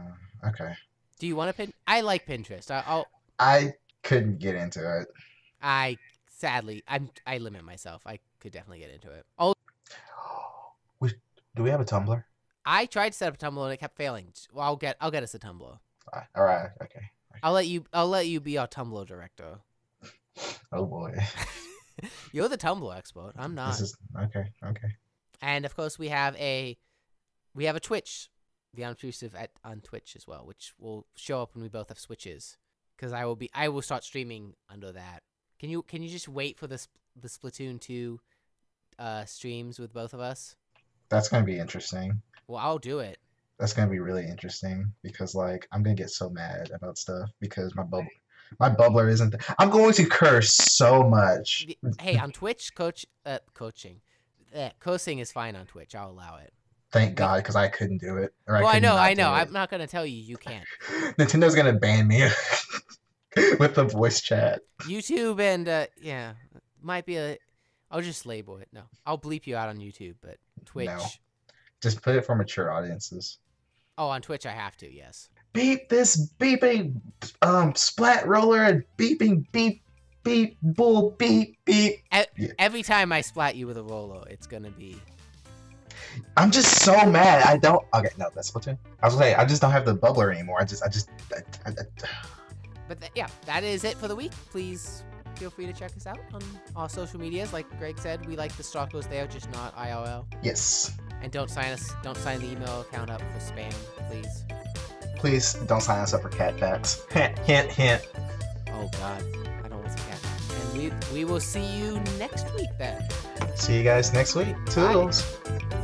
okay. Do you want to pin? I like Pinterest. I, I'll. I couldn't get into it. I sadly, I'm. I limit myself. I could definitely get into it. Oh, We do we have a Tumblr? I tried to set up a Tumblr and it kept failing. Well, I'll get. I'll get us a Tumblr. All right. Okay. I'll let you. I'll let you be our Tumblr director. Oh boy. You're the Tumblr expert. I'm not. This is okay. Okay. And of course, we have a we have a Twitch, the unobtrusive at on Twitch as well, which will show up when we both have switches. Because I will be, I will start streaming under that. Can you can you just wait for the Sp- the Splatoon two uh, streams with both of us? That's gonna be interesting. Well, I'll do it. That's gonna be really interesting because like I'm gonna get so mad about stuff because my bubble My bubbler isn't. th- I'm going to curse so much. Hey, on Twitch, coach, uh, coaching, uh, coasting is fine on Twitch. I'll allow it. Thank God, because I couldn't do it. Or well, I could know, I know. I'm not gonna tell you you can't. Nintendo's gonna ban me with the voice chat. YouTube and uh, yeah, might be a. I'll just label it. No, I'll bleep you out on YouTube, but Twitch. No. Just put it for mature audiences. Oh, on Twitch I have to. Yes. Beep this beeping um splat roller and beeping beep beep bull beep beep. Every time I splat you with a Rolo, it's gonna be. I'm just so mad. I don't. Okay, no, that's Splatoon. I was gonna say I just don't have the bubbler anymore. I just, I just, I, I, I- But th- yeah, that is it for the week. Please feel free to check us out on our social medias. Like Greg said, we like the stalkers there, just not IRL. yes. And don't sign us. Don't sign the email account up for spam, please. Please don't sign us up for cat facts. Hint, hint, hint. Oh God, I don't want to cat. And we we will see you next week then. See you guys next week. Toodles. Bye.